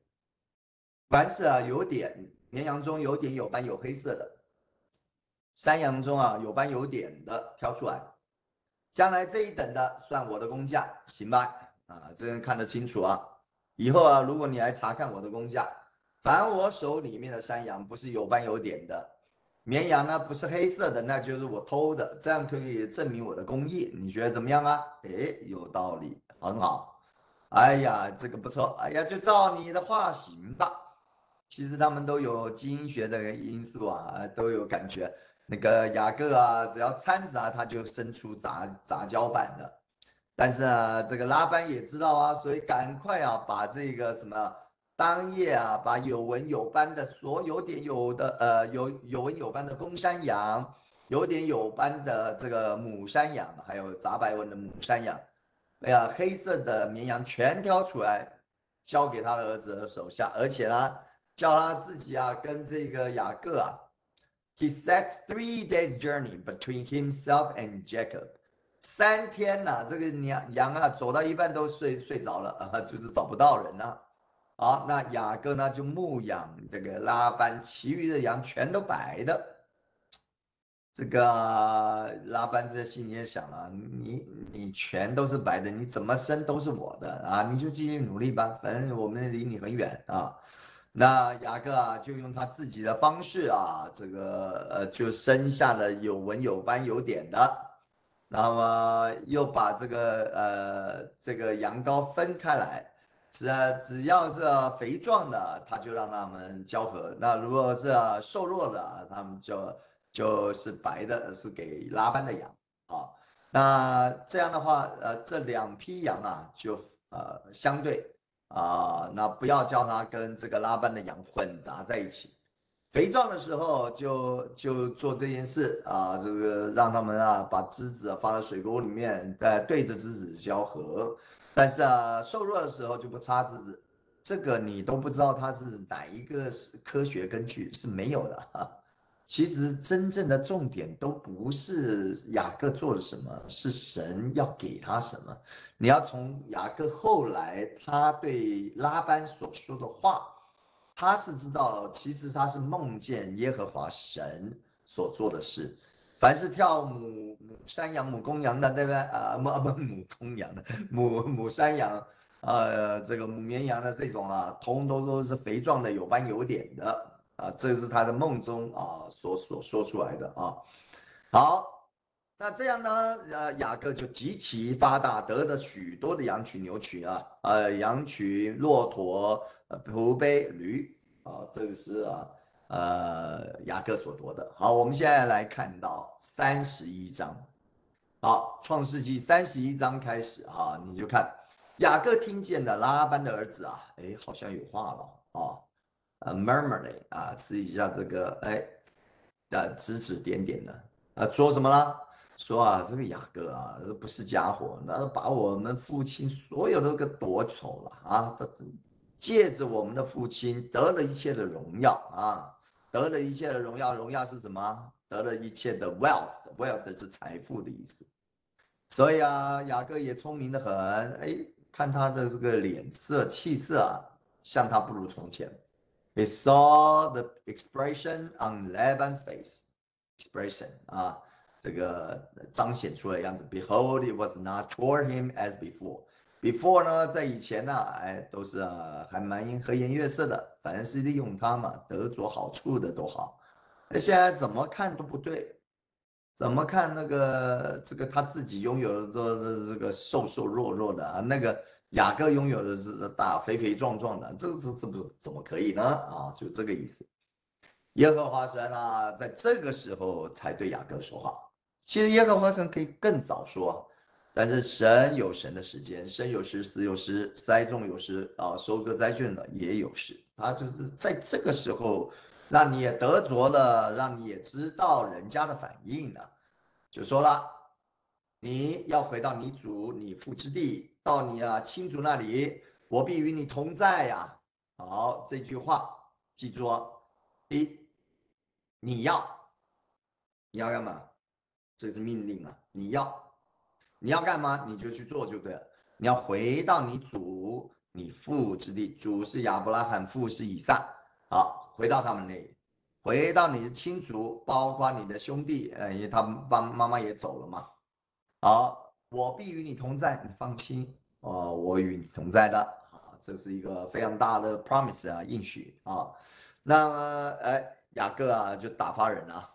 凡是啊有点绵羊中有点有斑有黑色的，山羊中啊有斑有点的挑出来，将来这一等的算我的工价，行吧？啊，这人看得清楚啊。以后啊，如果你来查看我的工价，凡我手里面的山羊不是有斑有点的，绵羊呢不是黑色的，那就是我偷的，这样可以证明我的工艺。你觉得怎么样啊？哎，有道理，很好。哎呀，这个不错。哎呀，就照你的话行吧。其实他们都有基因学的因素啊，都有感觉。那个雅各啊，只要掺杂，他就生出杂杂交版的。但是啊，这个拉班也知道啊，所以赶快啊，把这个什么当夜啊，把有纹有斑的所有点有的呃有有纹有斑的公山羊，有点有斑的这个母山羊，还有杂白纹的母山羊，哎呀，黑色的绵羊全挑出来，交给他的儿子的手下，而且呢，叫他自己啊，跟这个雅各啊，he set three days journey between himself and Jacob。三天呐，这个羊羊啊，走到一半都睡睡着了啊，就是找不到人了。好，那雅各呢就牧养这个拉班，其余的羊全都白的。这个拉班在心里也想了，你你全都是白的，你怎么生都是我的啊，你就继续努力吧，反正我们离你很远啊。那雅各啊，就用他自己的方式啊，这个呃，就生下了有纹有斑有点的。那么又把这个呃这个羊羔分开来，只只要是肥壮的，他就让他们交合；那如果是瘦弱的，他们就就是白的，是给拉班的羊啊。那这样的话，呃，这两批羊啊，就呃相对啊，那不要叫它跟这个拉班的羊混杂在一起。肥壮的时候就就做这件事啊，这个让他们啊把枝子啊放在水沟里面，呃对着枝子交合。但是啊瘦弱的时候就不插枝子，这个你都不知道它是哪一个是科学根据是没有的哈。其实真正的重点都不是雅各做了什么，是神要给他什么。你要从雅各后来他对拉班所说的话。他是知道，其实他是梦见耶和华神所做的事。凡是跳母山羊、母公羊的，对不对？啊，不不，母公羊的，母母山羊，呃，这个母绵羊的这种啊，通通都是肥壮的、有斑有点的啊。这是他的梦中啊所所说出来的啊。好，那这样呢，呃，雅各就极其发达，得了许多的羊群、牛群啊，呃，羊群、骆驼。呃，仆卑驴啊，这个是啊，呃，雅各所夺的。好，我们现在来看到三十一章。好，创世纪三十一章开始啊，你就看雅各听见的拉班的儿子啊，哎，好像有话了啊，呃，murmuring 啊，试一下这个，哎，呃，指指点点的，啊，说什么了？说啊，这个雅各啊，不是家伙，那把我们父亲所有的给夺走了啊，他借着我们的父亲得了一切的荣耀啊，得了一切的荣耀，荣耀是什么？得了一切的 wealth，wealth 是财富的意思。所以啊，雅各也聪明的很，哎，看他的这个脸色气色啊，像他不如从前。He saw the expression on Laban's face. Expression 啊，这个彰显出来样子。Behold, it was not toward him as before. Before 呢，在以前呢，哎，都是，还蛮和颜悦色的，反正是利用他嘛，得着好处的都好。那现在怎么看都不对，怎么看那个这个他自己拥有的都这个瘦瘦弱弱的啊，那个雅各拥有的是大肥肥壮壮的，这这这不怎么可以呢？啊，就这个意思。耶和华神啊，在这个时候才对雅各说话。其实耶和华神可以更早说。但是神有神的时间，生有时，死有时，栽种有时啊，收割栽菌了也有时。他就是在这个时候，让你也得着了，让你也知道人家的反应了，就说了，你要回到你主你父之地，到你啊亲族那里，我必与你同在呀。好，这句话记住哦。一，你要，你要干嘛？这是命令啊，你要。你要干嘛，你就去做就对了。你要回到你祖、你父之地，祖是亚伯拉罕，父是以撒，好，回到他们那里，回到你的亲族，包括你的兄弟，呃，因为他们爸妈妈也走了嘛。好，我必与你同在，你放心哦，我与你同在的啊，这是一个非常大的 promise 啊，应许啊。那么，哎，雅各啊，就打发人啊。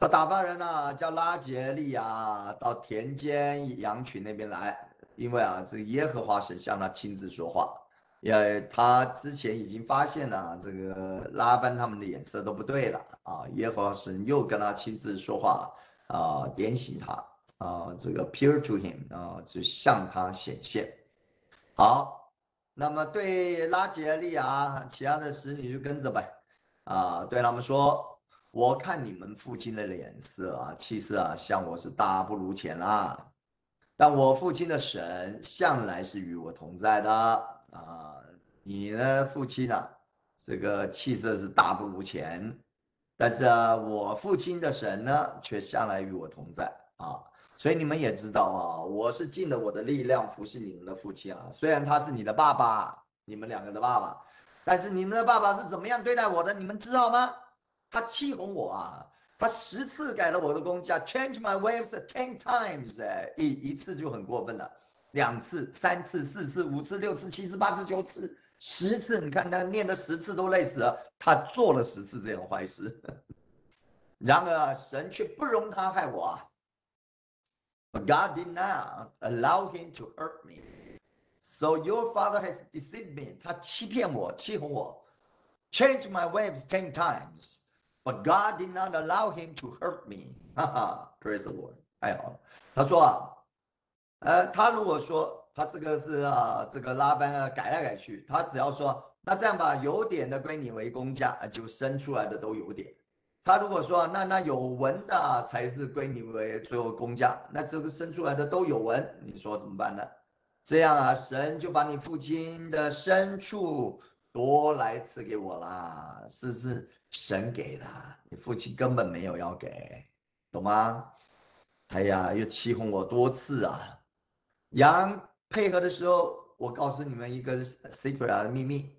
他打发人呢，叫拉杰利亚，到田间羊群那边来，因为啊，这个耶和华神向他亲自说话，因为他之前已经发现了这个拉班他们的眼色都不对了啊，耶和华神又跟他亲自说话啊，点醒他啊，这个 appear to him 啊，就向他显现。好，那么对拉杰利亚，其他的使女就跟着呗，啊，对他们说。我看你们父亲的脸色啊，气色啊，像我是大不如前啦。但我父亲的神向来是与我同在的啊。你呢，父亲呢，这个气色是大不如前，但是啊，我父亲的神呢，却向来与我同在啊。所以你们也知道啊，我是尽了我的力量服侍你们的父亲啊。虽然他是你的爸爸，你们两个的爸爸，但是你们的爸爸是怎么样对待我的，你们知道吗？他欺哄我啊！他十次改了我的工价，change my waves ten times，哎，一一次就很过分了，两次、三次、四次、五次、六次、七次、八次、九次、十次，你看他念了十次都累死了，他做了十次这种坏事，然而神却不容他害我啊！But God did not allow him to hurt me, so your father has deceived me。他欺骗我，欺哄我，change my waves ten times。But God did not allow him to hurt me. 哈 哈，Praise the Lord，太好了。他说啊，呃，他如果说他这个是啊，这个拉班啊改来改去，他只要说那这样吧，有点的归你为公家，就生出来的都有点。他如果说那那有纹的才是归你为最后公家，那这个生出来的都有纹，你说怎么办呢？这样啊，神就把你父亲的牲畜多来赐给我啦，是不是。神给的，你父亲根本没有要给，懂吗？哎呀，又欺哄我多次啊！羊配合的时候，我告诉你们一个 secret 啊秘密，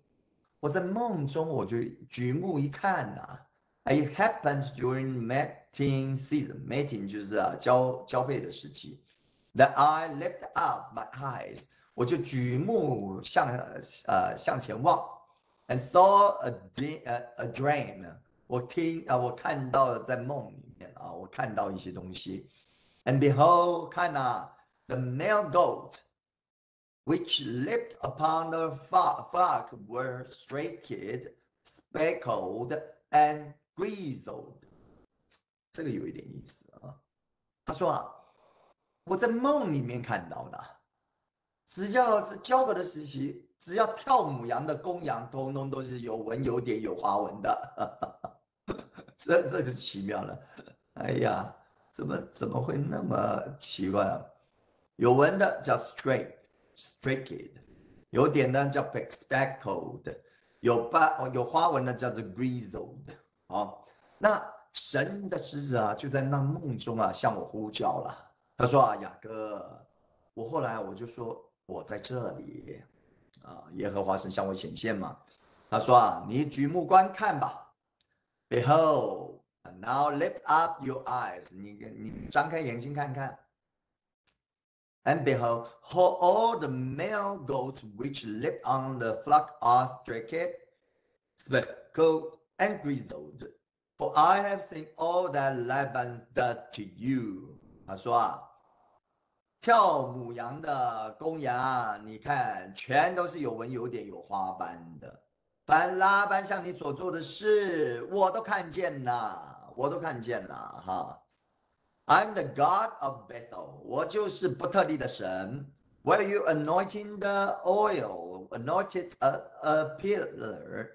我在梦中我就举目一看呐，It happened during mating season，mating 就是啊交交配的时期，That I lift up my eyes，我就举目向呃向前望。And saw a dream, a dream. 我听啊，我看到了在梦里面啊，我看到一些东西。And behold, 看啊，the male goat, which lived upon the flock, were streaked, speckled, and grizzled. 这个有一点意思啊。他说啊，我在梦里面看到的，只要是交割的时期。 只要跳母羊的公羊，通通都是有纹、有点、有花纹的，这这就奇妙了。哎呀，怎么怎么会那么奇怪啊？有纹的叫 straight，straighted；有点的叫 speckled；有八有花纹的叫做 grizzled。好，那神的使者啊，就在那梦中啊，向我呼叫了。他说啊，雅各，我后来我就说我在这里。啊，耶和华神向我显现嘛，他说啊，你举目观看吧，Behold, now lift up your eyes，你你张开眼睛看看。And behold, how all the male goats which live on the flock are stricken, speckled, and grizzled. For I have seen all that Laban does to you. 他说啊，跳母羊的公羊，你看，全都是有纹有点、有花斑的。凡拉班向你所做的事，我都看见了，我都看见了，哈。I'm the God of Bethel，我就是伯特利的神。Where you anointing the oil, anointed a a pillar,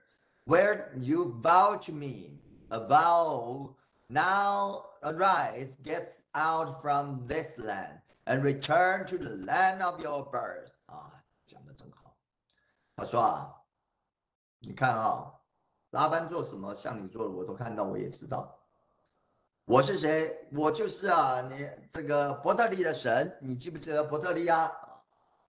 where you vow to me a vow. Now arise, get out from this land, and return to the land of your birth. 啊，讲的真好。他说啊，你看啊，拉班做什么，像你做的，我都看到，我也知道。我是谁？我就是啊，你这个伯特利的神，你记不记得伯特利啊？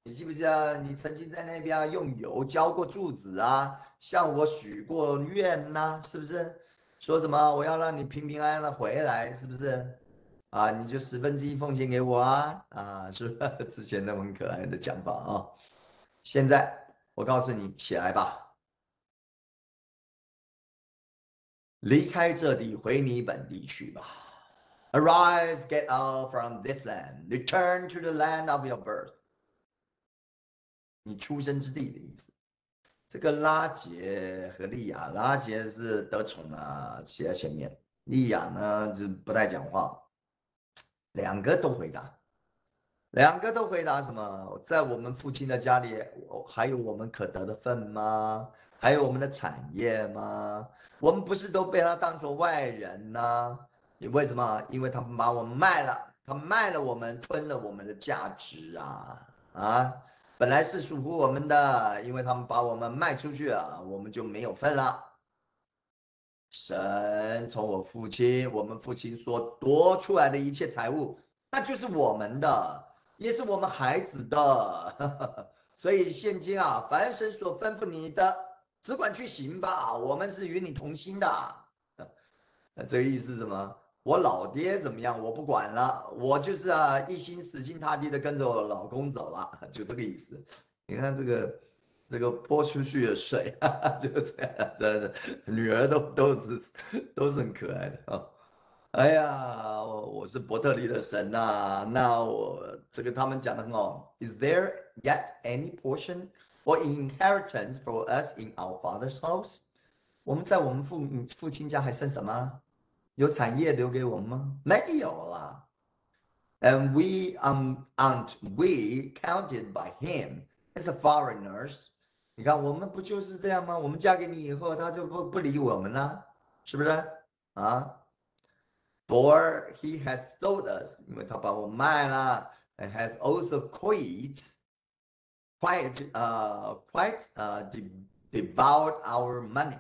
你记不记得你曾经在那边用油浇过柱子啊？向我许过愿呐，是不是？说什么我要让你平平安安的回来，是不是？啊，你就十分之一奉献给我啊！啊，是不是 之前那么可爱的讲法啊？现在我告诉你，起来吧，离开这地，回你本地去吧。Arise, get out from this land, return to the land of your birth。你出生之地的意思。这个拉杰和利亚，拉杰是得宠啊，写在前面；利亚呢就不太讲话。两个都回答，两个都回答什么？在我们父亲的家里，我还有我们可得的份吗？还有我们的产业吗？我们不是都被他当做外人呢？你为什么？因为他们把我们卖了，他卖了我们，吞了我们的价值啊啊！本来是属乎我们的，因为他们把我们卖出去了，我们就没有份了。神从我父亲，我们父亲所夺出来的一切财物，那就是我们的，也是我们孩子的。所以现今啊，凡神所吩咐你的，只管去行吧。我们是与你同心的。那 这个意思是什么？我老爹怎么样，我不管了，我就是啊，一心死心塌地的跟着我老公走了，就这个意思。你看这个。这个泼出去的水，哈哈就这样，真的，女儿都都是都是很可爱的啊！哎呀，我我是伯特利的神呐，那我这个他们讲的很好。Is there yet any portion or inheritance for us in our father's house？我们在我们父父亲家还剩什么？有产业留给我们吗？没有啦。And we um aren't we counted by him as foreigners？你看，我们不就是这样吗？我们嫁给你以后，他就不不理我们了，是不是啊？For he has sold us，因为他把我卖了，and has also quit quite 呃 quite 呃 devoured our money，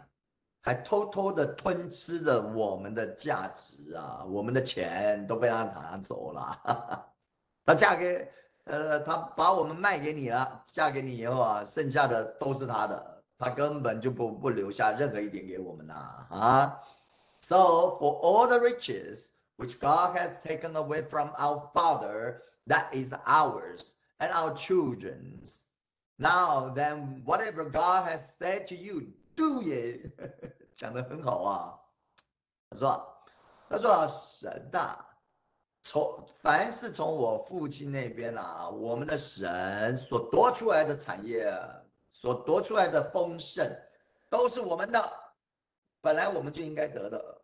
还偷偷的吞吃了我们的价值啊，我们的钱都被他拿走了。他嫁给。呃，他把我们卖给你了，嫁给你以后啊，剩下的都是他的，他根本就不不留下任何一点给我们了啊。So for all the riches which God has taken away from our father, that is ours and our children's. Now then, whatever God has said to you, do it. 讲的很好啊。他说，他说神大。 从凡是从我父亲那边啊，我们的神所夺出来的产业，所夺出来的丰盛，都是我们的，本来我们就应该得的，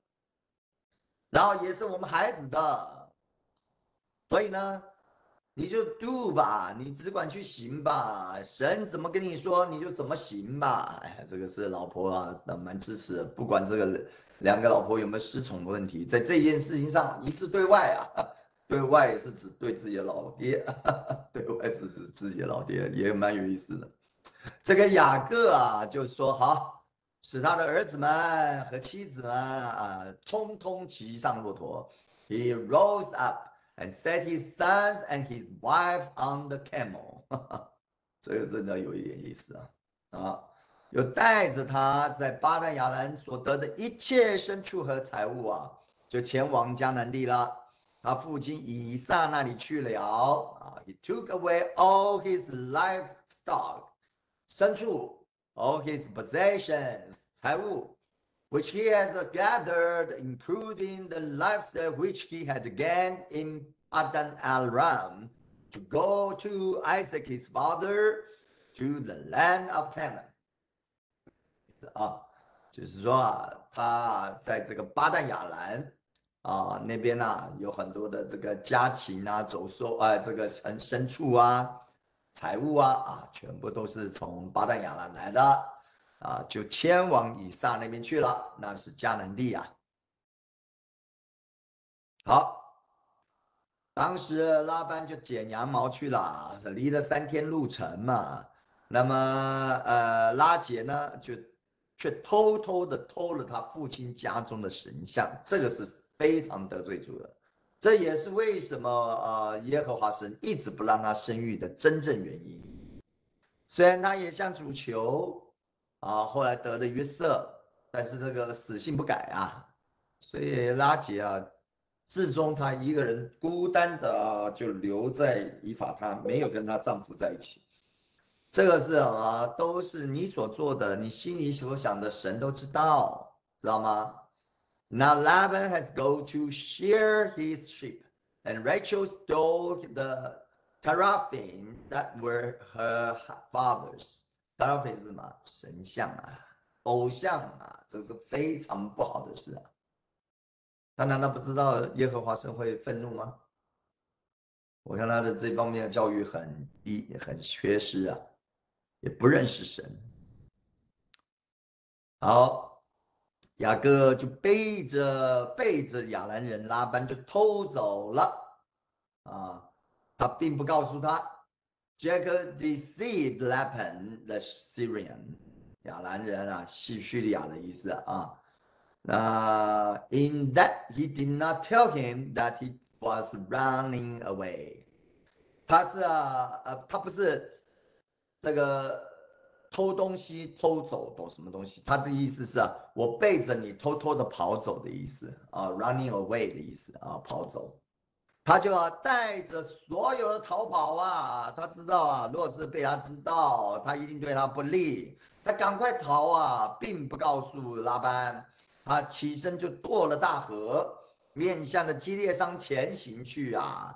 然后也是我们孩子的，所以呢，你就 do 吧，你只管去行吧，神怎么跟你说你就怎么行吧。哎呀，这个是老婆啊，蛮支持，不管这个。两个老婆有没有失宠的问题，在这件事情上一致对外啊，对外是指对自己的老爹，对外是指自己的老爹，也蛮有意思的。这个雅各啊，就说好，使他的儿子们和妻子们啊，通通骑上骆驼。He rose up and set his sons and his wives on the camel。这个真的有一点意思啊啊。又带着他在巴旦亚兰所得的一切牲畜和财物啊，就前往迦南地了。他父亲以撒那里去了啊。He took away all his livestock，牲畜，all his possessions，财物，which he has gathered，including the livestock which he had gained in Padan Aram，to go to Isaac his father，to the land of Canaan。 啊，就是说啊，他在这个巴旦亚兰啊那边呢，有很多的这个家禽啊、走兽啊、这个牲牲畜啊、财物啊啊，全部都是从巴旦亚兰来的啊，就迁往以撒那边去了，那是迦南地啊。好，当时拉班就剪羊毛去了，离了三天路程嘛。那么呃，拉杰呢就。却偷偷的偷了他父亲家中的神像，这个是非常得罪主的。这也是为什么啊，耶和华神一直不让他生育的真正原因。虽然他也向主求啊，后来得了约瑟，但是这个死性不改啊，所以拉杰啊，至终她一个人孤单的，就留在以法，她没有跟她丈夫在一起。这个是什么，都是你所做的，你心里所想的，神都知道，知道吗？Now Laban has go to shear his sheep, and Rachel stole the teraphim that were her father's. teraphim 是什么？神像啊，偶像啊，这是非常不好的事啊。他难道不知道耶和华神会愤怒吗？我看他的这方面的教育很低，很缺失啊。也不认识神。好，雅各就背着背着亚兰人拉班就偷走了。啊，他并不告诉他。Jacob deceived Laban the Syrian，亚兰人啊，西叙利亚的意思啊。那 In that he did not tell him that he was running away。他是啊，呃，他不是。这个偷东西偷走懂什么东西？他的意思是啊，我背着你偷偷的跑走的意思啊，running away 的意思啊，跑走。他就要带着所有的逃跑啊，他知道啊，若是被他知道，他一定对他不利。他赶快逃啊，并不告诉拉班。他起身就过了大河，面向着基列山前行去啊。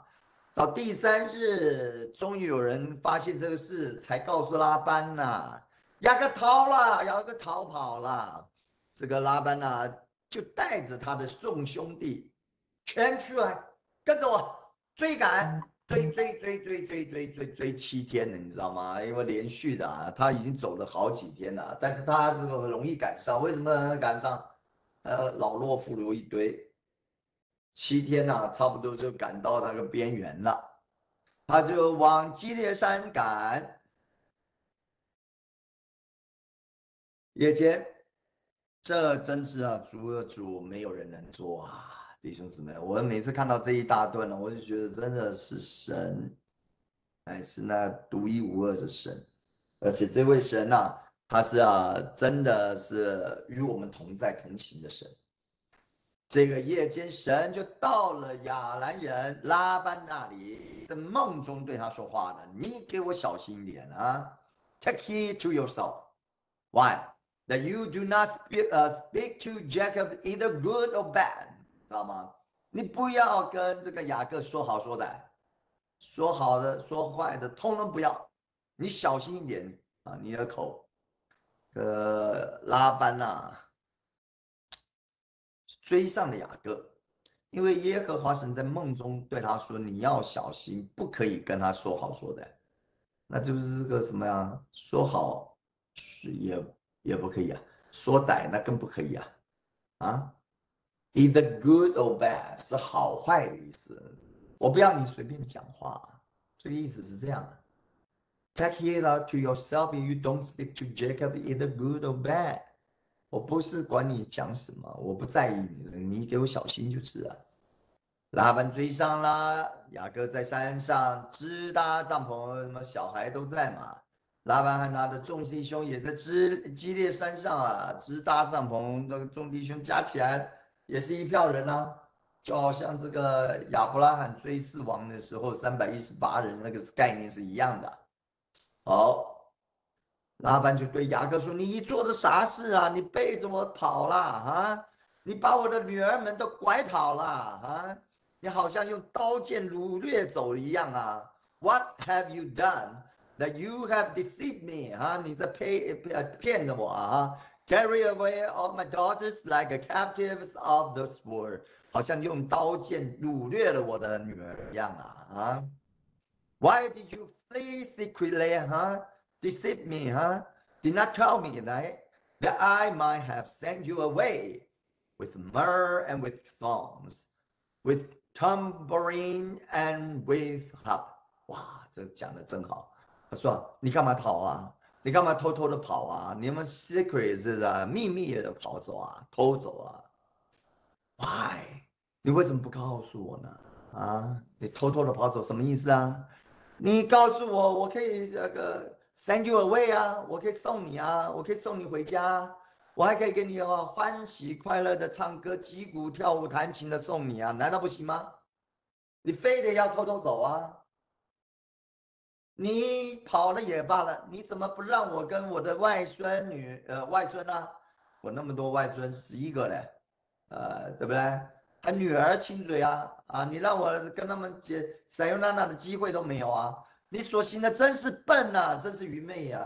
到第三日，终于有人发现这个事，才告诉拉班呐。雅各逃了，雅各逃跑了。这个拉班呐，就带着他的众兄弟，全出来跟着我追赶，追追追追追追追追七天了，你知道吗？因为连续的啊，他已经走了好几天了，但是他这个很容易赶上，为什么赶上？呃，老弱妇孺一堆。七天呐，差不多就赶到那个边缘了，他就往基列山赶。夜间，这真是啊，主的主，没有人能做啊，弟兄姊妹，我每次看到这一大段呢，我就觉得真的是神，哎，是那独一无二的神，而且这位神呐，他是啊，真的是与我们同在同行的神。这个夜间，神就到了亚兰人拉班那里，在梦中对他说话呢。你给我小心一点啊！Take heed to yourself. Why? That you do not speak, uh, speak to Jacob either good or bad. 知道吗？你不要跟这个雅各说好说歹，说好的说坏的，通通不要。你小心一点啊，你的口。呃，拉班呐。追上了雅各，因为耶和华神在梦中对他说：“你要小心，不可以跟他说好说的，那就是个什么呀？说好是也也不可以啊，说歹那更不可以啊！啊，either good or bad 是好坏的意思，我不要你随便讲话，这个意思是这样的。Take it out to yourself, and you don't speak to Jacob either good or bad. 我不是管你讲什么，我不在意你，你给我小心就是了。拉班追上啦，雅各在山上支搭帐篷，什么小孩都在嘛。拉班和他的众弟兄也在支基列山上啊，支搭帐篷。那个众弟兄加起来也是一票人啊，就好像这个亚伯拉罕追四王的时候，三百一十八人那个概念是一样的。好，拉班就对雅各说：“你做的啥事啊？你背着我跑了啊？你把我的女儿们都拐跑了啊？你好像用刀剑掳掠走一样啊？What have you done?” That you have deceived me，啊，你在骗骗着我啊！Carry away all my daughters like a captives of the sword，好像用刀剑掳掠了我的女儿一样啊！啊！Why did you flee secretly, huh? Deceive me, huh? Did not tell me that that I might have sent you away with myrrh and with songs, with tambourine and with harp。哇，这讲的真好。他说：“你干嘛逃啊？你干嘛偷偷的跑啊？你们 secret 是的，秘密的跑走啊，偷走啊？Why？你为什么不告诉我呢？啊，你偷偷的跑走什么意思啊？你告诉我，我可以这个 send you away 啊，我可以送你啊，我可以送你回家，我还可以给你哦欢喜快乐的唱歌、击鼓跳舞、弹琴的送你啊，难道不行吗？你非得要偷偷走啊？”你跑了也罢了，你怎么不让我跟我的外孙女呃外孙呢？我那么多外孙十一个嘞，呃对不对？还女儿亲嘴啊啊！你让我跟他们结撒尤娜娜的机会都没有啊！你所行的真是笨呐，真是愚昧呀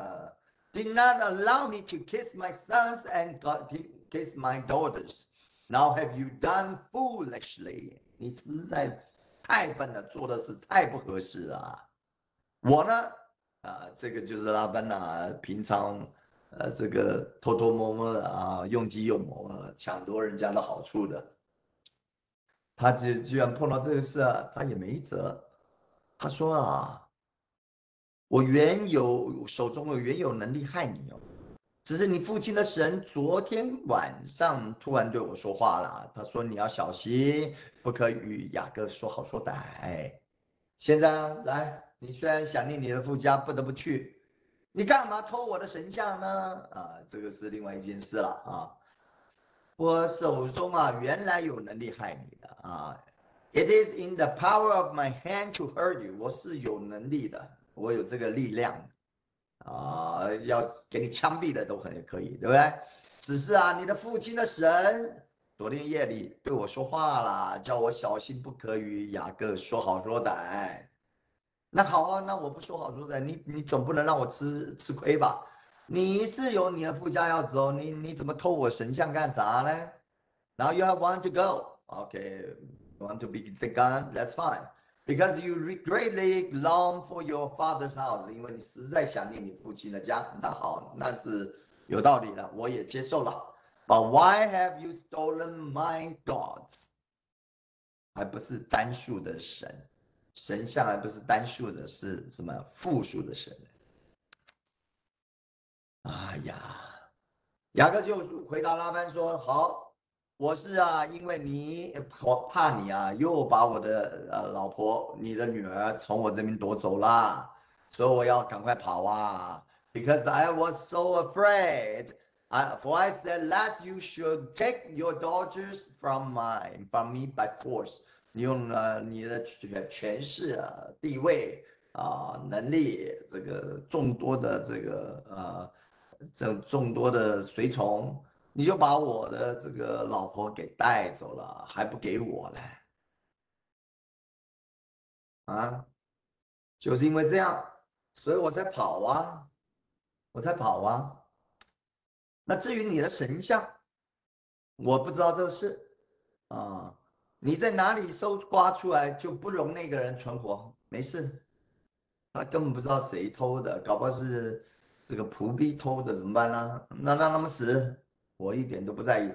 ！Did not allow me to kiss my sons and got kiss my daughters. Now have you done foolishly？你实在太笨了，做的是太不合适了。我呢，啊，这个就是拉班呐，平常，呃，这个偷偷摸摸的啊，用计用谋啊，抢夺人家的好处的。他居居然碰到这个事啊，他也没辙。他说啊，我原有手中有原有能力害你哦，只是你父亲的神昨天晚上突然对我说话了，他说你要小心，不可与雅各说好说歹。现在来。你虽然想念你的父家，不得不去，你干嘛偷我的神像呢？啊，这个是另外一件事了啊。我手中啊，原来有能力害你的啊。It is in the power of my hand to hurt you。我是有能力的，我有这个力量啊，要给你枪毙的都很可以，对不对？只是啊，你的父亲的神昨天夜里对我说话了，叫我小心不可与雅各说好说歹。那好啊，那我不说好说歹，你你总不能让我吃吃亏吧？你是有你的附加要走，你你怎么偷我神像干啥呢？然后 you have want to go，OK，want to be the gun, that's fine, because you re greatly long for your father's house，因为你实在想念你父亲的家。那好，那是有道理的，我也接受了。But why have you stolen my gods？还不是单数的神。神像还不是单数的，是什么复数的神？哎呀，雅各就回答拉班说：“好，我是啊，因为你我怕你啊，又把我的呃老婆、你的女儿从我这边夺走了，所以我要赶快跑啊。Because I was so afraid, I for I said, lest you should take your daughters from my from me by force.” 你用了你的权权势啊、地位啊、能力，这个众多的这个呃，这众多的随从，你就把我的这个老婆给带走了，还不给我嘞？啊，就是因为这样，所以我才跑啊，我才跑啊。那至于你的神像，我不知道这事啊。你在哪里搜刮出来就不容那个人存活，没事，他根本不知道谁偷的，搞不好是这个仆婢偷的，怎么办呢？那让他们死，我一点都不在意。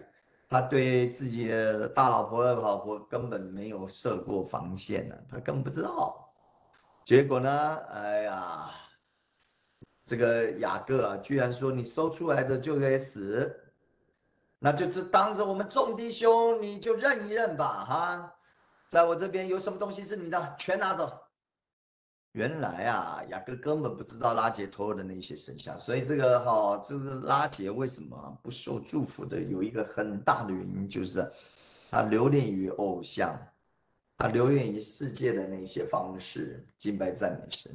他对自己的大老婆、二老婆根本没有设过防线呢，他根本不知道。结果呢，哎呀，这个雅各啊，居然说你搜出来的就得死。那就是当着我们众弟兄，你就认一认吧，哈，在我这边有什么东西是你的，全拿走。原来啊，雅各根本不知道拉杰托的那些神像，所以这个哈，就是拉杰为什么不受祝福的，有一个很大的原因就是他留恋于偶像，他留恋于世界的那些方式，敬拜赞美神，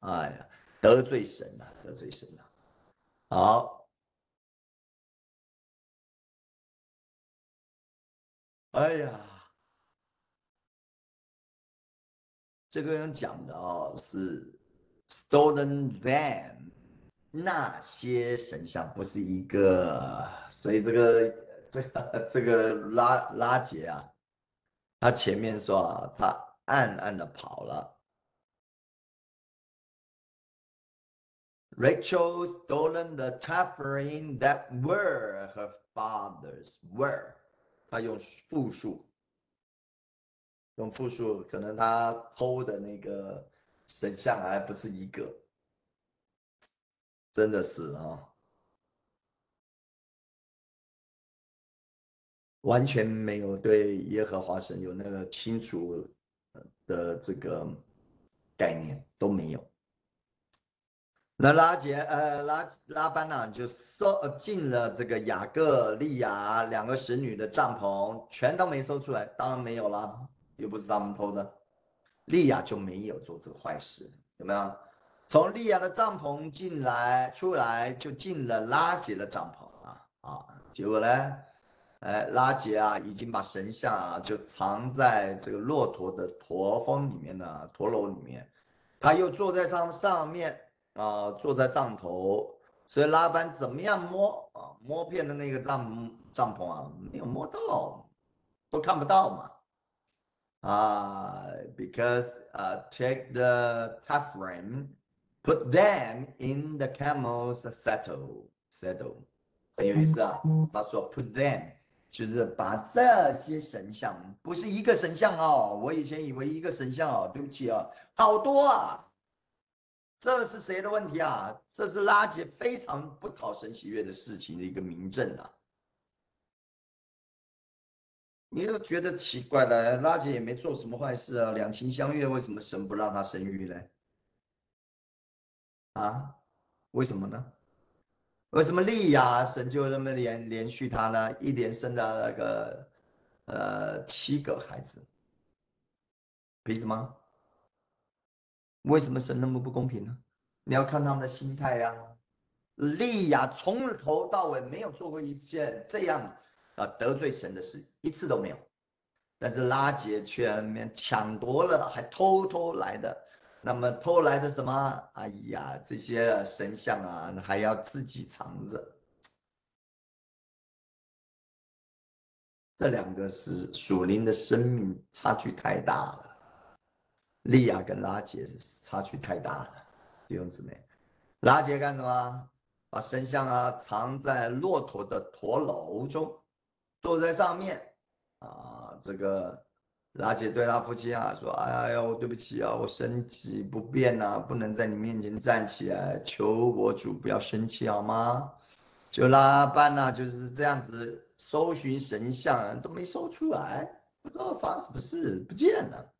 哎呀，得罪神了，得罪神了。好，哎呀。这个人讲的哦是 stolen them 那些神像不是一个，所以这个这个这个拉拉杰啊，他前面说啊，他暗暗的跑了。Rachel stolen the t a f f e r i n g that were her father's were，他用复数。用复数，可能他偷的那个神像还不是一个，真的是啊，完全没有对耶和华神有那个清楚的这个概念都没有。那拉杰呃拉拉班呢，就收进了这个雅各利亚两个使女的帐篷，全都没收出来，当然没有了。又不是他们偷的，利亚就没有做这个坏事，有没有？从利亚的帐篷进来，出来就进了拉杰的帐篷啊啊！结果呢，哎，拉杰啊，已经把神像啊就藏在这个骆驼的驼峰里面呢，驼楼里面，他又坐在上上面啊，坐在上头，所以拉班怎么样摸啊，摸遍了那个帐帐篷啊，没有摸到，都看不到嘛。Uh, because uh, take the Tafrim, put them in the camel's saddle. saddle. 很有意思啊，他说 put them 就是把这些神像，不是一个神像哦。我以前以为一个神像哦，对不起啊，好多啊。这是谁的问题啊？这是拉杰非常不讨神喜悦的事情的一个明证啊。你又觉得奇怪了，拉姐也没做什么坏事啊，两情相悦，为什么神不让她生育呢？啊，为什么呢？为什么利亚神就那么连连续她呢？一连生了那个呃七个孩子，凭什么？为什么神那么不公平呢？你要看他们的心态呀。利亚从头到尾没有做过一件这样。啊，得罪神的事一次都没有，但是拉杰却面抢夺了，还偷偷来的，那么偷来的什么？哎呀，这些神像啊，还要自己藏着。这两个是属灵的生命差距太大了，利亚跟拉杰差距太大了，弟兄姊妹，拉杰干什么？把神像啊藏在骆驼的驼楼中。坐在上面，啊，这个拉姐对他父亲啊说：“哎呀，我对不起啊，我身体不便呐，不能在你面前站起来，求我主不要生气好吗？”就拉班呐，就是这样子搜寻神像都没搜出来，不知道发生什么事，不见了。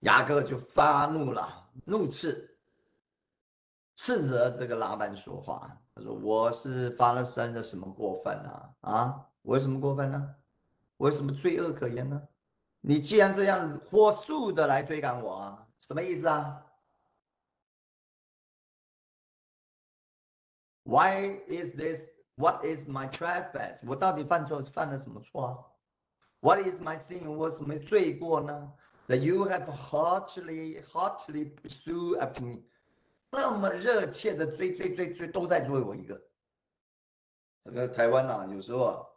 雅各就发怒了，怒斥，斥责这个拉班说话，他说：“我是发了生的什么过分啊？啊？”我有什么过分呢？我有什么罪恶可言呢？你既然这样火速的来追赶我啊，什么意思啊？Why is this? What is my trespass? 我到底犯错犯了什么错啊？What is my sin? 我什么罪过呢？That you have hotly, hotly pursue after me，那么热切的追追追追，都在追我一个。这个台湾呐，有时候。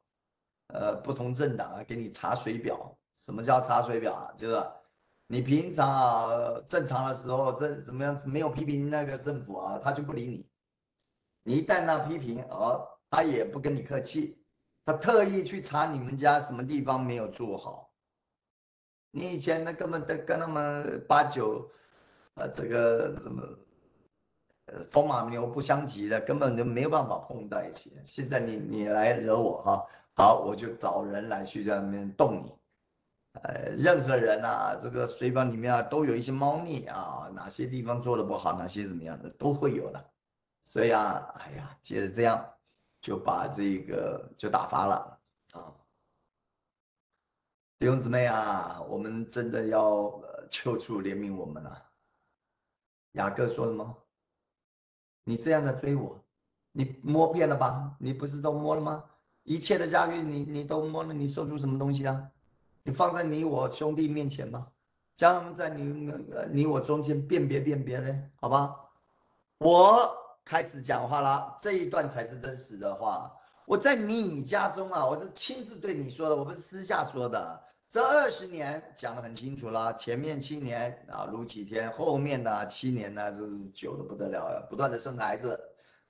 呃，不同政党啊，给你查水表。什么叫查水表啊？就是你平常啊正常的时候，这怎么样没有批评那个政府啊，他就不理你。你一旦那批评，哦，他也不跟你客气，他特意去查你们家什么地方没有做好。你以前那根本跟跟他们八九，呃，这个什么，呃，风马牛不相及的，根本就没有办法碰在一起。现在你你来惹我哈。好，我就找人来去在那边动你，呃，任何人啊，这个水房里面啊，都有一些猫腻啊，哪些地方做的不好，哪些怎么样的都会有的。所以啊，哎呀，接着这样就把这个就打发了啊。弟兄姊妹啊，我们真的要求主怜悯我们了。雅各说什么？你这样的追我，你摸遍了吧？你不是都摸了吗？一切的家具你你都摸了，你说出什么东西啊？你放在你我兄弟面前吗？将他们在你你我中间辨别辨别呢？好吧，我开始讲话了，这一段才是真实的话。我在你家中啊，我是亲自对你说的，我不是私下说的。这二十年讲得很清楚了，前面七年啊如几天，后面呢七年呢这是久的不得了，不断的生孩子，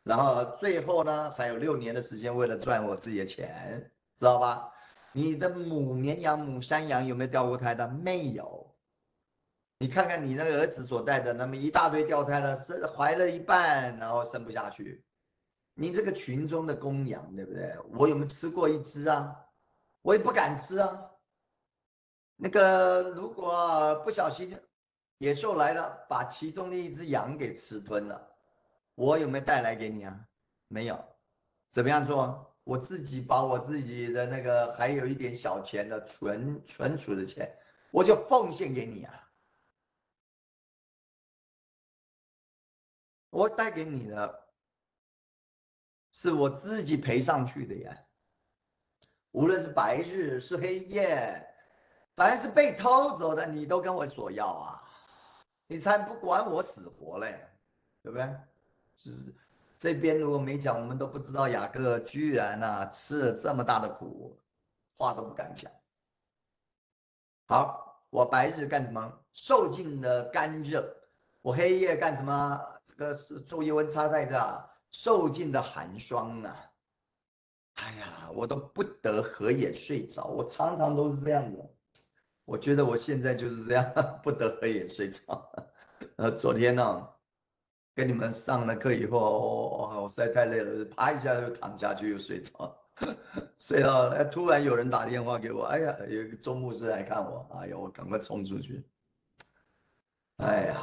然后最后呢还有六年的时间为了赚我自己的钱，知道吧？你的母绵羊、母山羊有没有掉过胎的？没有。你看看你那个儿子所带的那么一大堆掉胎了，生怀了一半，然后生不下去。你这个群中的公羊，对不对？我有没有吃过一只啊？我也不敢吃啊。那个如果不小心野兽来了，把其中的一只羊给吃吞了，我有没有带来给你啊？没有，怎么样做？我自己把我自己的那个还有一点小钱的存存储的钱，我就奉献给你啊！我带给你的，是我自己赔上去的呀。无论是白日是黑夜。凡是被偷走的，你都跟我索要啊！你才不管我死活嘞，对不对？就是这边如果没讲，我们都不知道雅各居然呐吃了这么大的苦，话都不敢讲。好，我白日干什么？受尽了干热。我黑夜干什么？这个是昼夜温差太大，受尽的寒霜啊！哎呀，我都不得合眼睡着，我常常都是这样的。我觉得我现在就是这样，不得合眼睡着。呃，昨天呢，跟你们上了课以后，我我我实在太累了，啪一下就躺下去又睡着，睡到哎，突然有人打电话给我，哎呀，有一个周牧师来看我，哎呀，我赶快冲出去。哎呀，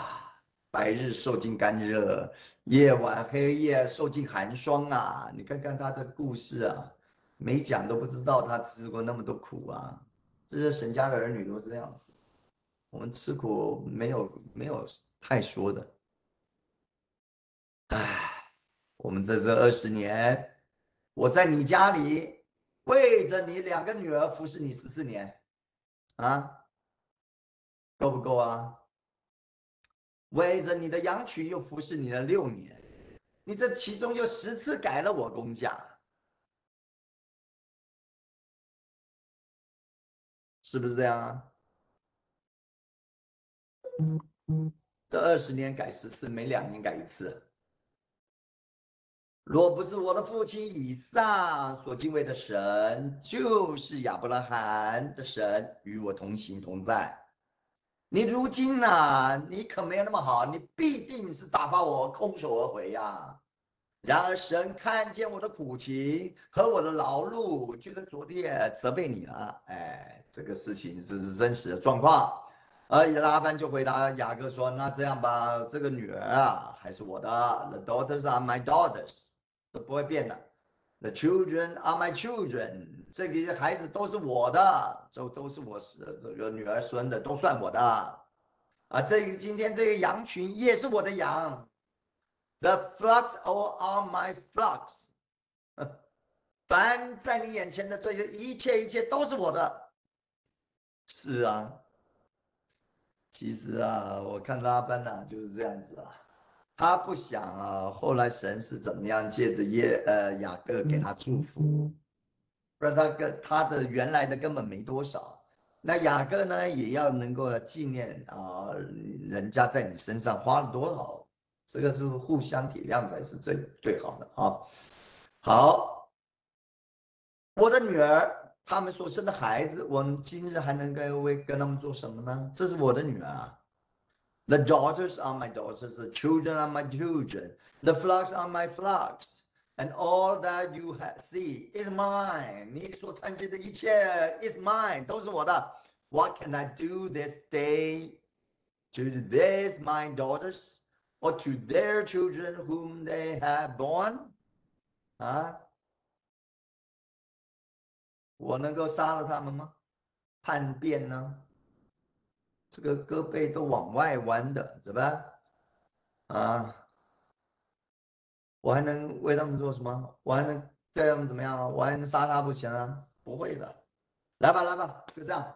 白日受尽干热，夜晚黑夜受尽寒霜啊！你看看他的故事啊，没讲都不知道他吃过那么多苦啊。这些神家的儿女都是这样子，我们吃苦没有没有太说的，唉，我们在这二十年，我在你家里为着你两个女儿服侍你十四年，啊，够不够啊？为着你的羊群又服侍你了六年，你这其中有十次改了我工价。是不是这样啊？这二十年改十次，每两年改一次。若不是我的父亲以撒所敬畏的神，就是亚伯拉罕的神与我同行同在。你如今呢？你可没有那么好，你必定是打发我空手而回呀。然而神看见我的苦情和我的劳碌，就在昨天责备你了。哎，这个事情这是真实的状况。而拉班就回答雅各说：“那这样吧，这个女儿啊还是我的，The daughters are my daughters，不会变的。The children are my children，这个孩子都是我的，都都是我是这个女儿孙的，都算我的。啊，这个今天这个羊群也是我的羊。” The flocks are my flocks，凡在你眼前的这些一切一切都是我的。是啊，其实啊，我看拉班呐就是这样子啊，他不想啊，后来神是怎么样借着耶呃雅各给他祝福，不然他跟他的原来的根本没多少。那雅各呢也要能够纪念啊，人家在你身上花了多少。这个是互相体谅才是最最好的啊！好，我的女儿，他们所生的孩子，我们今日还能够为跟他们做什么呢？这是我的女儿啊。The daughters are my daughters, the children are my children, the flocks are my flocks, and all that you see is mine. 你所看见的一切 is mine，都是我的。 What can I do this day to these my daughters or to their children whom they have born？啊，我能够杀了他们吗？叛变呢？ 这个胳膊都往外弯的，怎么？啊，我还能为他们做什么？我还能对他们怎么样？我还能杀他不行啊？不会的，来吧，来吧，就这样，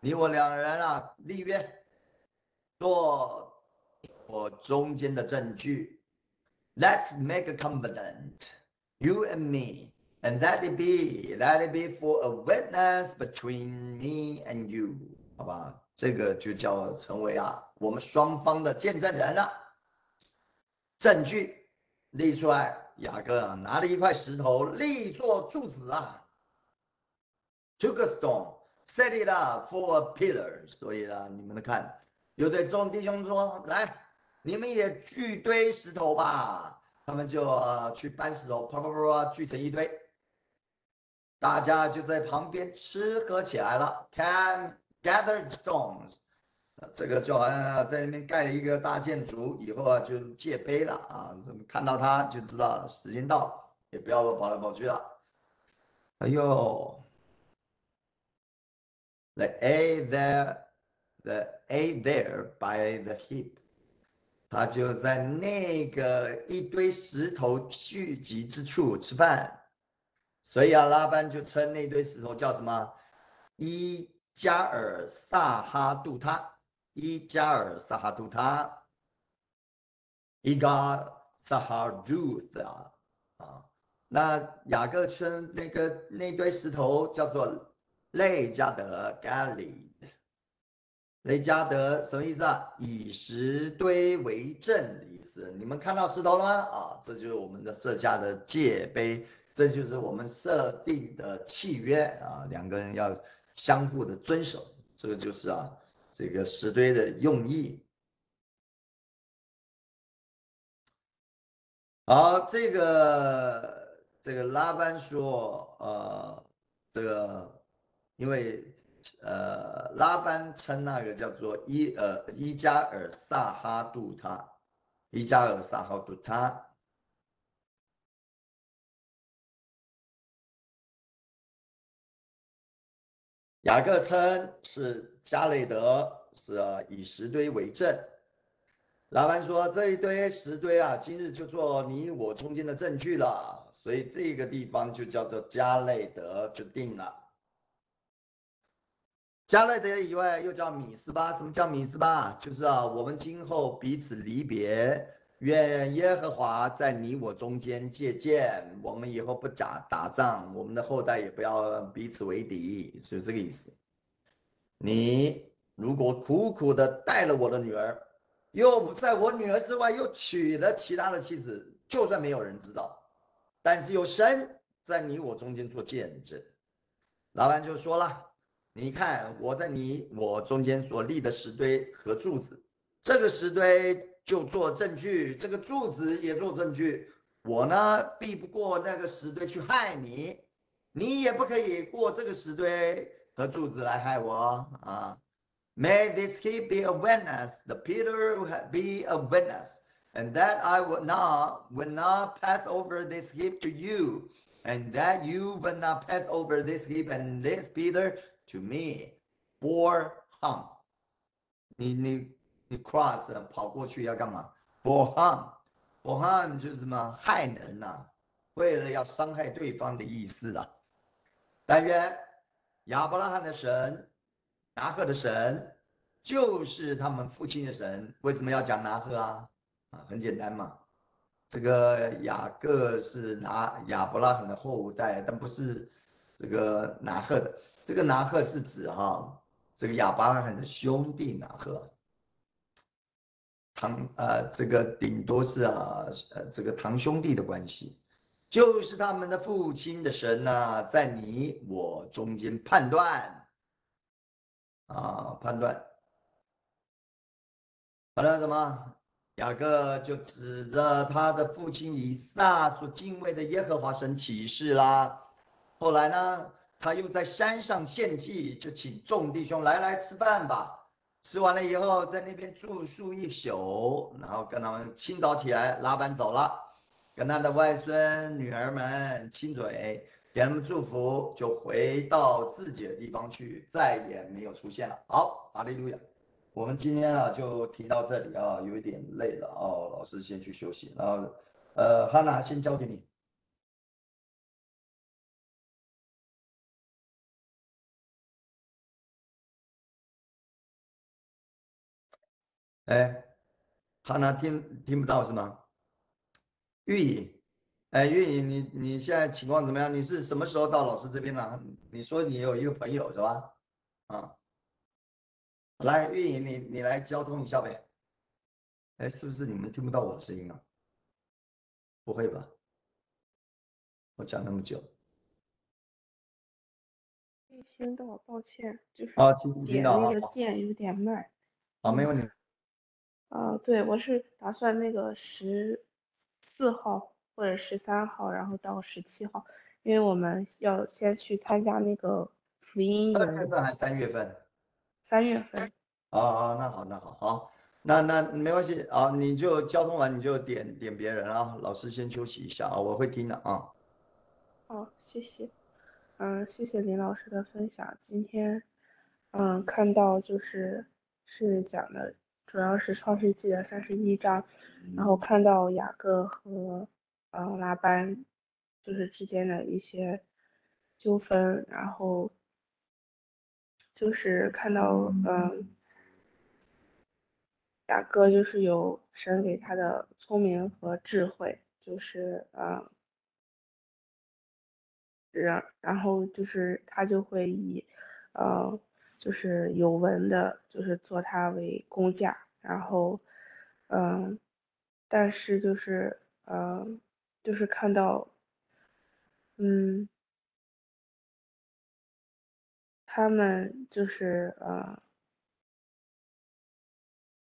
你我两人啊，立约，做我中间的证据。Let's make a covenant, you and me, and let it be, let it be for a witness between me and you，好吧？这个就叫成为啊，我们双方的见证人了。证据立出来，雅各啊拿了一块石头立作柱子啊，took a stone, set it up for a pillar。所以啊，你们看，有对众弟兄说：“来，你们也聚堆石头吧。”他们就去搬石头，啪啪啪啪聚成一堆，大家就在旁边吃喝起来了。Can Gathered stones，这个就好像在那边盖了一个大建筑，以后啊就界碑了啊。怎么看到它就知道时间到，也不要跑来跑去了。哎呦，The A there，The A there by the heap，他就在那个一堆石头聚集之处吃饭，所以啊，拉班就称那堆石头叫什么？一。加尔萨哈杜他，伊加尔萨哈杜他，伊加萨哈杜萨啊，那雅各村那个那堆石头叫做雷加德 （Galilee）。雷加德什么意思啊？以石堆为证的意思。你们看到石头了吗？啊，这就是我们的设下的界碑，这就是我们设定的契约啊，两个人要。相互的遵守，这个就是啊，这个石堆的用意。好，这个这个拉班说，呃，这个因为呃拉班称那个叫做伊呃伊加尔萨哈杜他，伊加尔萨哈杜他。雅各称是加雷德是，以石堆为证。老板说这一堆石堆啊，今日就做你我中间的证据了，所以这个地方就叫做加雷德就定了。加雷德以外又叫米斯巴，什么叫米斯巴？就是啊，我们今后彼此离别。愿耶和华在你我中间借鉴，我们以后不打打仗，我们的后代也不要彼此为敌，是这个意思。你如果苦苦的带了我的女儿，又在我女儿之外又娶了其他的妻子，就算没有人知道，但是有神在你我中间做见证。老板就说了：“你看我在你我中间所立的石堆和柱子，这个石堆。”就做证据，这个柱子也做证据。我呢，避不过那个石堆去害你，你也不可以过这个石堆和柱子来害我啊。May this heap be a witness, the Peter be a witness, and that I will not will not pass over this heap to you, and that you will not pass over this heap and this Peter to me, for harm. 你你。你 cross 跑过去要干嘛？for harm，for harm 就是什么害人呐？为了要伤害对方的意思啊。但愿亚伯拉罕的神、拿赫的神，就是他们父亲的神。为什么要讲拿赫啊？啊，很简单嘛。这个雅各是拿亚伯拉罕的后代，但不是这个拿赫的。这个拿赫是指哈，这个亚伯拉罕的兄弟拿赫。堂呃，这个顶多是啊，呃，这个堂兄弟的关系，就是他们的父亲的神呐，在你我中间判断，啊，判断，判断什么？雅各就指着他的父亲以撒所敬畏的耶和华神起誓啦。后来呢，他又在山上献祭，就请众弟兄来来吃饭吧。吃完了以后，在那边住宿一宿，然后跟他们清早起来，拉班走了，跟他的外孙女儿们亲嘴，给他们祝福，就回到自己的地方去，再也没有出现了。好，阿利路亚。我们今天啊就听到这里啊，有一点累了哦，老师先去休息。然后，呃，哈娜先交给你。哎，哈娜听听不到是吗？玉颖，哎，玉颖，你你现在情况怎么样？你是什么时候到老师这边的？你说你有一个朋友是吧？啊。来，运营你你来交通一下呗。哎，是不是你们听不到我的声音啊？不会吧？我讲那么久。听到，抱歉，就是啊，点那个键有点慢。好，没问题。啊，对，我是打算那个十四号或者十三号，然后到十七号，因为我们要先去参加那个福音营。二月份还是三月份？三月份，啊啊，那好，那好，好，那那没关系啊，你就交通完你就点点别人啊，老师先休息一下啊，我会听的啊。好，谢谢，嗯，谢谢林老师的分享。今天，嗯，看到就是是讲的主要是创世纪的三十一章，然后看到雅各和呃拉班就是之间的一些纠纷，然后。就是看到，嗯，雅各就是有神给他的聪明和智慧，就是，嗯，然然后就是他就会以，呃，就是有文的，就是做他为工价，然后，嗯，但是就是，嗯，就是看到，嗯。他们就是呃，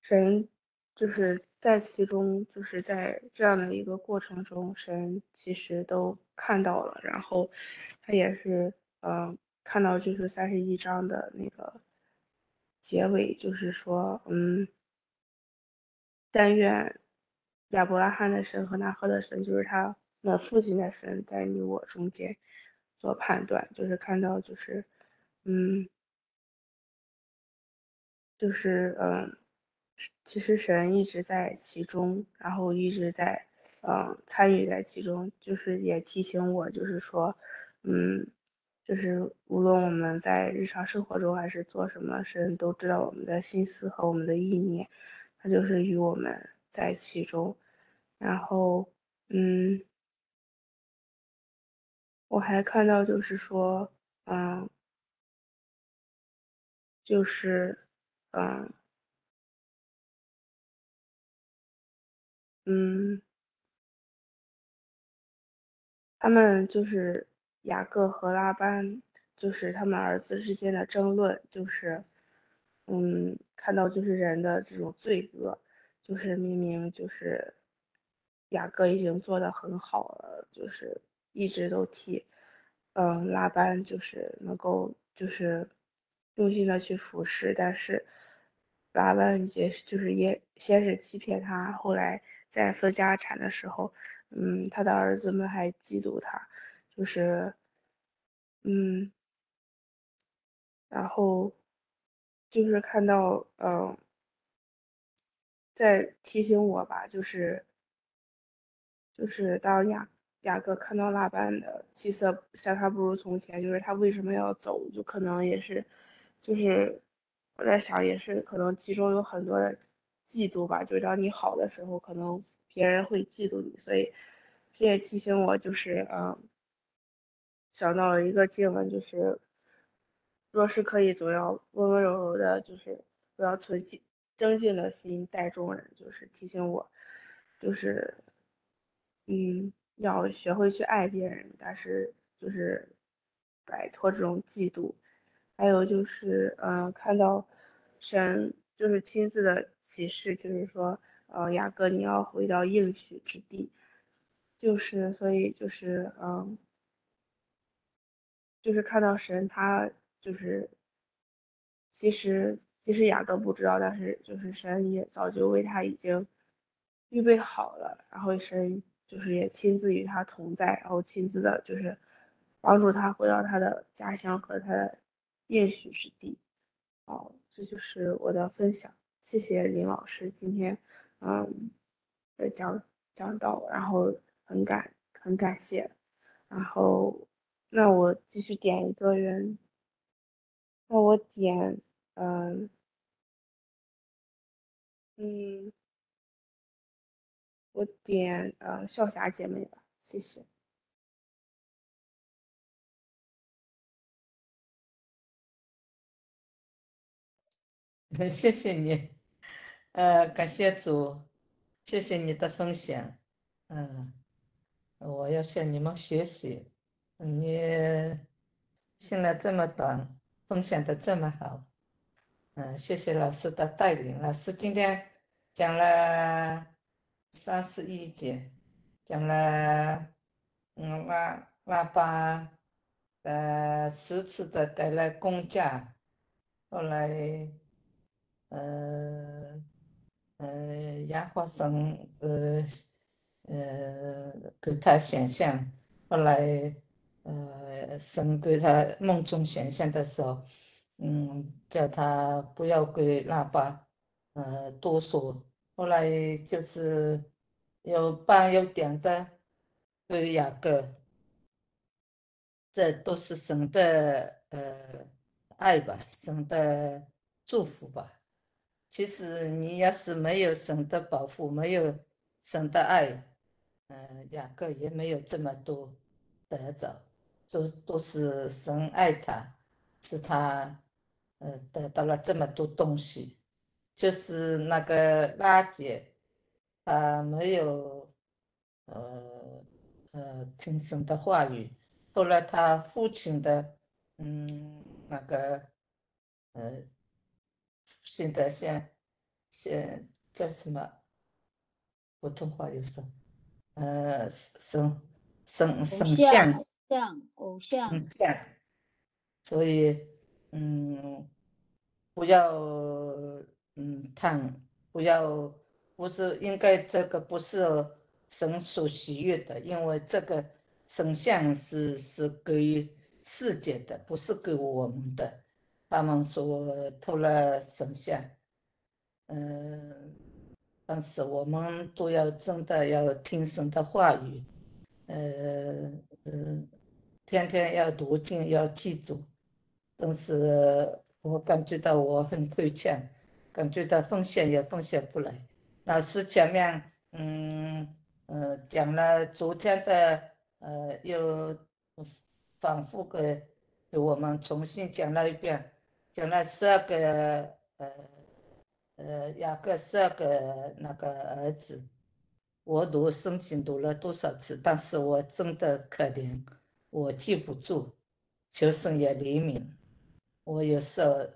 神就是在其中，就是在这样的一个过程中，神其实都看到了，然后他也是呃看到就是三十一章的那个结尾，就是说嗯，但愿亚伯拉罕的神和拿赫的神，就是他那父亲的神，在你我中间做判断，就是看到就是。嗯，就是嗯，其实神一直在其中，然后一直在嗯参与在其中，就是也提醒我，就是说，嗯，就是无论我们在日常生活中还是做什么，神都知道我们的心思和我们的意念，他就是与我们在其中。然后，嗯，我还看到就是说，嗯。就是，嗯，嗯，他们就是雅各和拉班，就是他们儿子之间的争论，就是，嗯，看到就是人的这种罪恶，就是明明就是雅各已经做的很好了，就是一直都替，嗯，拉班就是能够就是。用心的去服侍，但是拉班也就是也先是欺骗他，后来在分家产的时候，嗯，他的儿子们还嫉妒他，就是，嗯，然后就是看到，嗯，在提醒我吧，就是就是当雅雅各看到拉班的气色像他不如从前，就是他为什么要走，就可能也是。就是我在想，也是可能其中有很多的嫉妒吧。就当你好的时候，可能别人会嫉妒你，所以这也提醒我，就是嗯，想到了一个经文，就是若是可以，总要温温柔柔的，就是不要存敬争竞的心待众人，就是提醒我，就是嗯，要学会去爱别人，但是就是摆脱这种嫉妒。还有就是，嗯，看到神就是亲自的启示，就是说，呃，雅各你要回到应许之地，就是所以就是，嗯，就是看到神，他就是其实其实雅各不知道，但是就是神也早就为他已经预备好了，然后神就是也亲自与他同在，然后亲自的就是帮助他回到他的家乡和他的应许之地。哦，这就是我的分享，谢谢林老师今天嗯的讲讲到，然后很感很感谢，然后。那我继续点一个人，那我点，嗯，嗯，我点呃笑霞姐妹吧，谢谢。谢谢你，呃，感谢主，谢谢你的分享，嗯，我要向你们学习。你现在这么短，分享的这么好，嗯，谢谢老师的带领。老师今天讲了三十一节，讲了嗯腊腊八呃十次的给了公价，后来呃呃亚花生呃呃给他想象，后来。呃，神给他梦中显现的时候，嗯，叫他不要给喇叭，呃，多说。后来就是有半有点的给雅各，这都是神的呃爱吧，神的祝福吧。其实你要是没有神的保护，没有神的爱，呃，雅各也没有这么多得着。都都是神爱他，是他，呃，得到了这么多东西，就是那个拉姐，他没有，呃，呃，听神的话语，后来他父亲的，嗯，那个，呃，现在像，像叫什么？普通话有什？呃，神神神像。像偶像，像，所以，嗯，不要，嗯，贪，不要，不是应该这个不是神所喜悦的，因为这个神像是是给世界的，不是给我们的。他们说偷了神像，嗯，但是我们都要真的要听神的话语，呃，嗯。天天要读经，要记住。但是我感觉到我很亏欠，感觉到奉献也奉献不来。老师前面，嗯呃讲了昨天的，呃又反复给我们重新讲了一遍，讲了十二个，呃呃雅各十二个那个儿子，我读圣经读了多少次，但是我真的可怜。我记不住，求神也怜悯。我有时候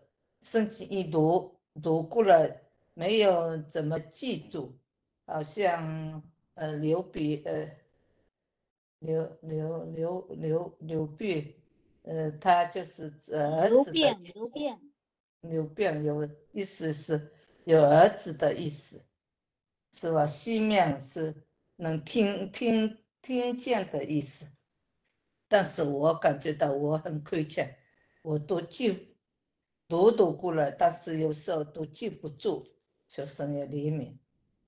圣经一读读过了，没有怎么记住，好像呃刘笔呃刘刘刘刘刘备，呃他就是儿子的意思。刘辩，刘辩有意思是有儿子的意思，是吧？西面是能听听听见的意思。但是我感觉到我很亏欠，我都记读读过了，但是有时候都记不住，求神也怜悯，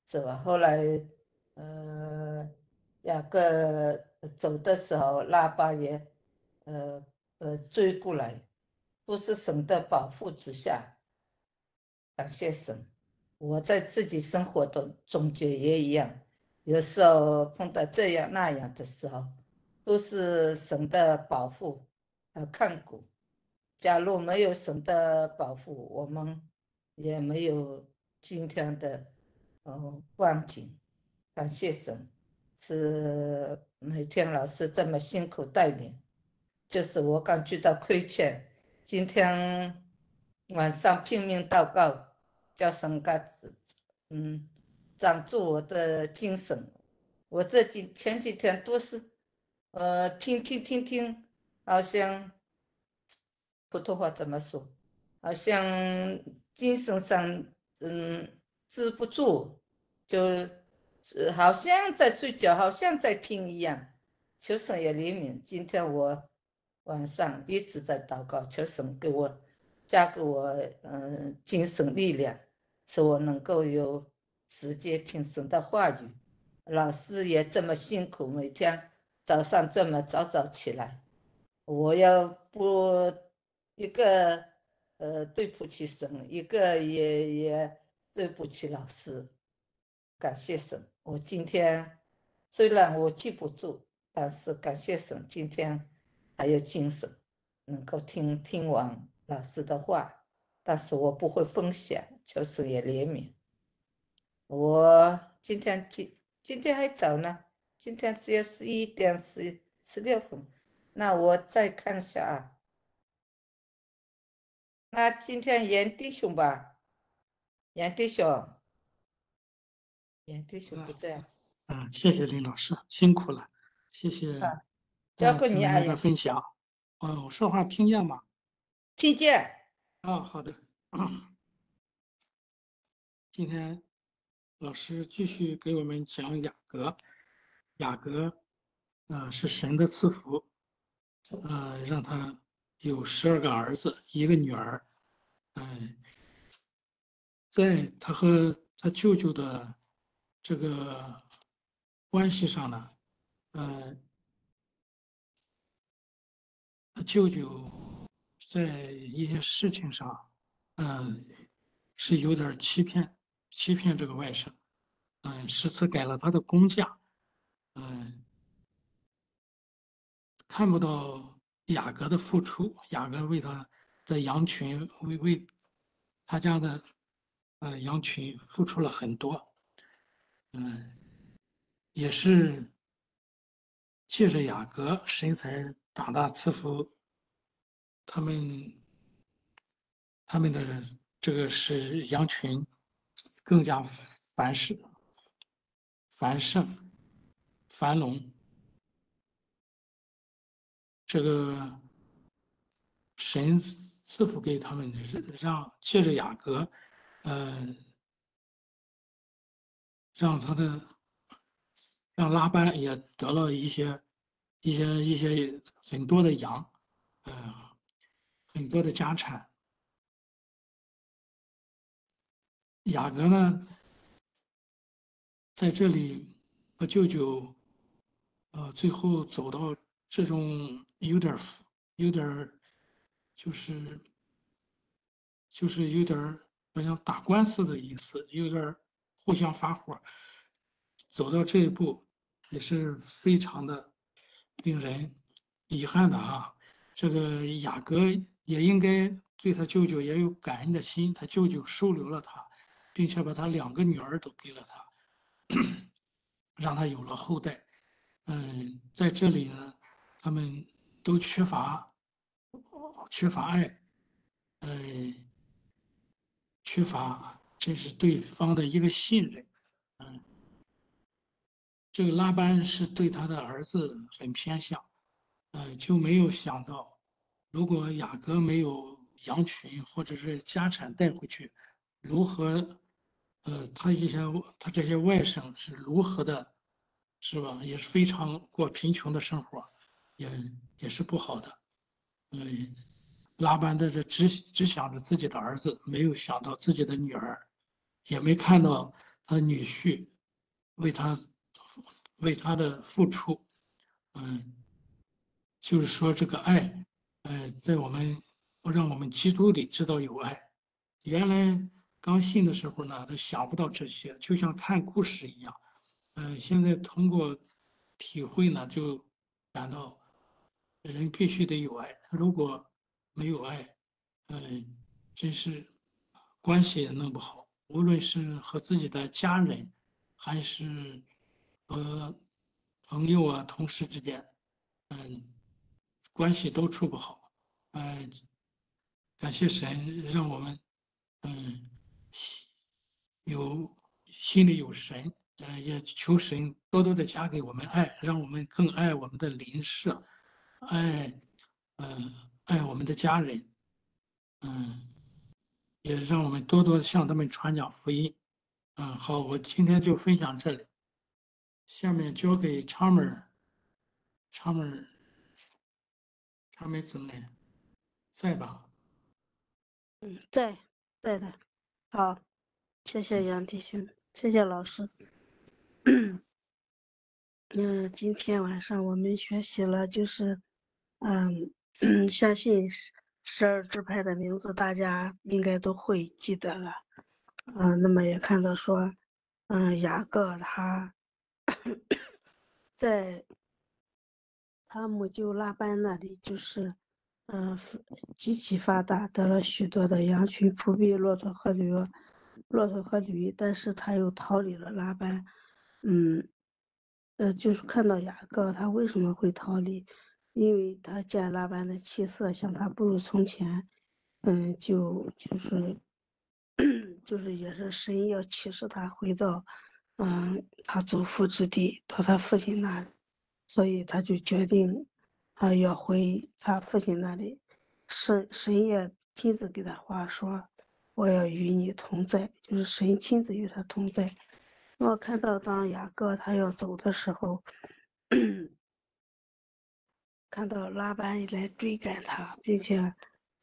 是吧？后来，呃，雅各走的时候，拉巴也，呃呃追过来，都是神的保护之下，感谢神。我在自己生活的中间也一样，有时候碰到这样那样的时候。都是神的保护和看顾。假如没有神的保护，我们也没有今天的呃光景。感谢神，是每天老师这么辛苦带领，就是我感觉到亏欠。今天晚上拼命祷告，叫神嘎子，嗯，长住我的精神。我这几前几天都是。呃，听听听听，好像普通话怎么说？好像精神上嗯止不住，就好像在睡觉，好像在听一样。求神也怜悯。今天我晚上一直在祷告，求神给我加给我嗯精神力量，使我能够有时间听神的话语。老师也这么辛苦，每天早上这么早早起来，我要不一个呃对不起神，一个也也对不起老师。感谢神，我今天虽然我记不住，但是感谢神，今天还有精神，能够听听完老师的话。但是我不会分享，求神也怜悯。我今天今今天还早呢，今天只有十一点十十六分。那我再看一下啊。那今天严弟兄吧，严弟兄，严弟兄不在。嗯，谢谢林老师，辛苦了，谢谢。交给你的分享。嗯，我说话听见吗？听见。啊，好的。今天老师继续给我们讲雅各。雅各，呃，是神的赐福，呃，让他有十二个儿子，一个女儿。嗯，在他和他舅舅的这个关系上呢，嗯，他舅舅在一些事情上，嗯，是有点欺骗，欺骗这个外甥，嗯，十次改了他的工价。嗯，看不到雅各的付出，雅各为他的羊群，为为他家的呃羊群付出了很多，嗯，也是借着雅各身材大大赐福他们，他们的这个是羊群更加繁盛繁盛。繁荣，这个神赐福给他们，让借着雅各，呃，让他的让拉班也得了一些一些一些很多的羊，呃，很多的家产。雅各呢，在这里和舅舅。呃，最后走到这种有点有点就是就是有点好像打官司的意思，有点互相发火，走到这一步也是非常的令人遗憾的哈。这个雅各也应该对他舅舅也有感恩的心，他舅舅收留了他，并且把他两个女儿都给了他，让他有了后代。嗯，在这里呢，他们都缺乏缺乏爱，嗯，缺乏这是对方的一个信任，嗯，这个拉班是对他的儿子很偏向，嗯，就没有想到，如果雅各没有羊群或者是家产带回去，如何，呃，他一些他这些外甥是如何的。是吧？也是非常过贫穷的生活，也也是不好的。嗯，拉班在这只只想着自己的儿子，没有想到自己的女儿，也没看到他的女婿为他为他的付出。嗯，就是说这个爱，呃，在我们让我们基督里知道有爱。原来刚信的时候呢，都想不到这些，就像看故事一样。嗯，现在通过体会呢，就感到人必须得有爱。如果没有爱，嗯，真是关系也弄不好。无论是和自己的家人，还是和朋友啊、同事之间，嗯，关系都处不好。嗯，感谢神，让我们嗯心有心里有神。嗯，也求神多多的加给我们爱，让我们更爱我们的邻舍，爱，嗯，爱我们的家人，嗯，也让我们多多向他们传讲福音。嗯，好，我今天就分享这里，下面交给昌妹儿，昌妹儿，昌妹姊妹，在吧？嗯，在在的，好，谢谢杨弟兄，谢谢老师。嗯，今天晚上我们学习了，就是，嗯，相信十十二支派的名字大家应该都会记得了。嗯，那么也看到说，嗯，雅各他 在他母舅拉班那里，就是，嗯，极其发达，得了许多的羊群、仆婢、骆驼和驴，骆驼和驴，但是他又逃离了拉班，嗯，呃，就是看到雅各他为什么会逃离，因为他见拉班的气色像他不如从前，嗯，就就是。就是也是神要启示他回到，嗯，他祖父之地，到他父亲那里，所以他就决定，啊，要回他父亲那里。神神也亲自给他话说，我要与你同在，就是神亲自与他同在。我看到当雅各他要走的时候，看到拉班来追赶他，并且，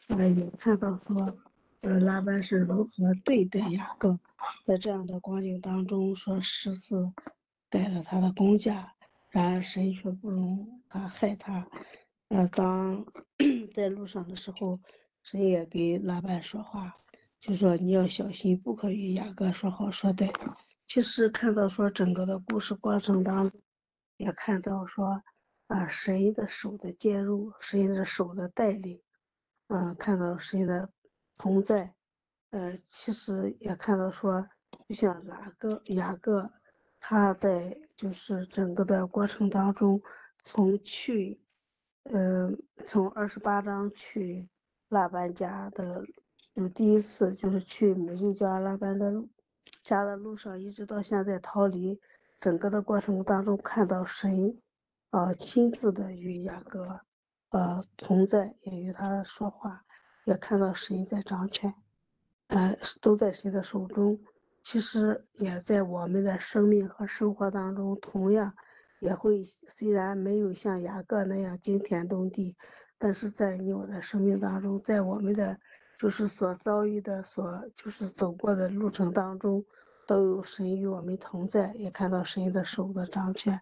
呃，也看到说。呃，拉班是如何对待雅各？在这样的光景当中，说十四带了他的公家，然而神却不容他害他。呃，当 在路上的时候，神也给拉班说话，就说你要小心，不可与雅各说好说歹。其实看到说整个的故事过程当中，也看到说啊，神的手的介入，神的手的带领，嗯，看到神的。同在，呃，其实也看到说，就像哪个雅各，他在就是整个的过程当中，从去，嗯，从二十八章去拉班家的，就第一次就是去母亲家拉班的路家的路上，一直到现在逃离，整个的过程当中看到神，啊，亲自的与雅各，呃，同在，也与他说话。也看到神在掌权，呃，都在神的手中。其实也在我们的生命和生活当中，同样也会虽然没有像雅各那样惊天动地，但是在你我的生命当中，在我们的就是所遭遇的、所就是走过的路程当中，都有神与我们同在，也看到神的手的掌权。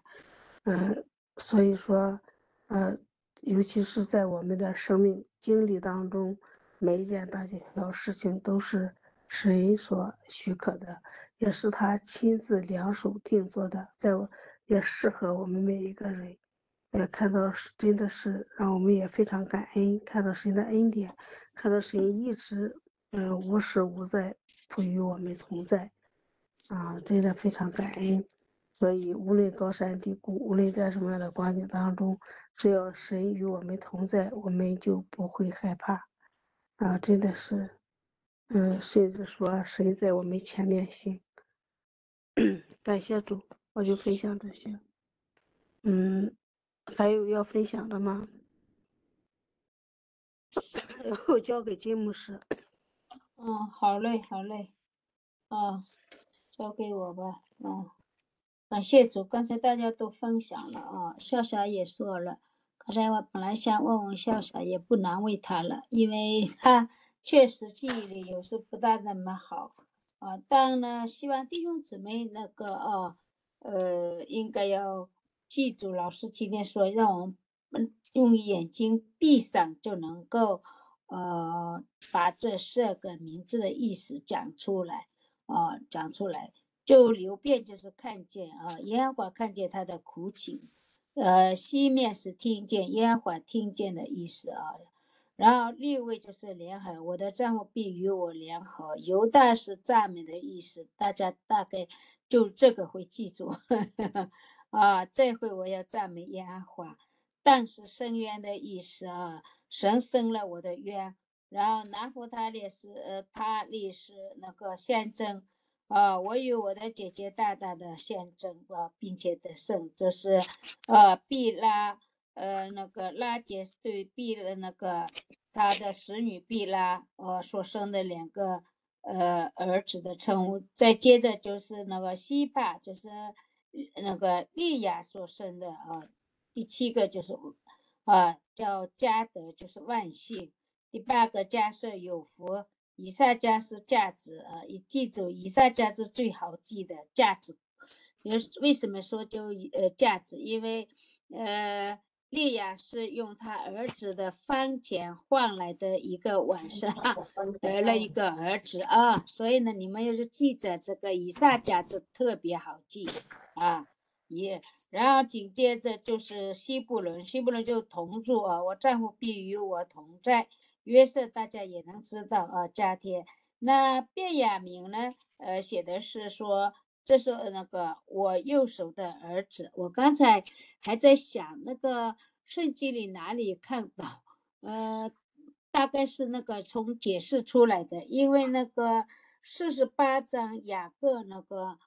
嗯，所以说，呃，尤其是在我们的生命经历当中。每一件大小事情都是神所许可的，也是他亲自两手定做的，在也适合我们每一个人。也看到是真的是让我们也非常感恩，看到神的恩典，看到神一直嗯无时无在不与我们同在，啊，真的非常感恩。所以无论高山低谷，无论在什么样的光景当中，只要神与我们同在，我们就不会害怕。啊，真的是，嗯，甚至说神在我们前面行。感谢主，我就分享这些。嗯，还有要分享的吗？然后交给金牧师。嗯，好嘞，好嘞。啊，交给我吧。嗯，感谢主，刚才大家都分享了啊，笑笑也说了。刚才我本来想问问笑笑，也不难为他了，因为他确实记忆力有时不大那么好啊。当然呢，希望弟兄姊妹那个啊，呃，应该要记住老师今天说，让我们用眼睛闭上就能够呃把这四个名字的意思讲出来啊，讲出来就流便就是看见啊，耶和华看见他的苦情。呃，西面是听见烟花听见的意思啊，然后六位就是联合，我的丈夫必与我联合。犹大是赞美的意思，大家大概就这个会记住 啊。这回我要赞美烟花，但是深渊的意思啊，神生了我的冤。然后南弗他利是呃，他利是那个象征。啊，我与我的姐姐大大的象征啊，并且得胜，这是呃，毕拉呃那个拉杰对毕的那个他的使女毕拉呃所生的两个呃儿子的称呼，再接着就是那个西帕，就是那个利亚所生的啊，第七个就是啊叫加德，就是万幸，第八个加设有福，以撒加是价值啊，一记住以撒加是最好记的价值。为为什么说就呃价值？因为呃。利亚是用他儿子的番钱换来的一个晚上，得了一个儿子啊，所以呢，你们要是记着这个以撒家就特别好记啊，也，然后紧接着就是西布伦，西布伦就同住啊，我丈夫必与我同在。约瑟大家也能知道啊，加天。那卞雅明呢？呃，写的是说。这是那个我右手的儿子，我刚才还在想那个圣经里哪里看到，呃，大概是那个从解释出来的，因为那个四十八章雅各那个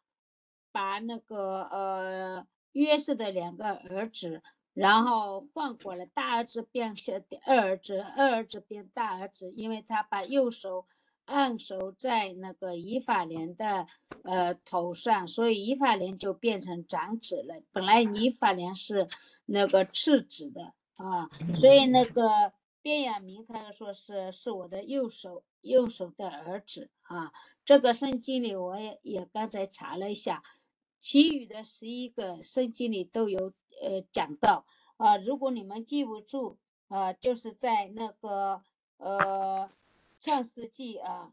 把那个呃约瑟的两个儿子，然后换过来，大儿子变小二儿子，二儿子变大儿子，因为他把右手。按手在那个以法莲的呃头上，所以以法莲就变成长子了。本来以法莲是那个次子的啊，所以那个卞雅明他说是是我的右手右手的儿子啊。这个圣经里我也也刚才查了一下，其余的十一个圣经里都有呃讲到啊。如果你们记不住啊，就是在那个呃。创世纪啊，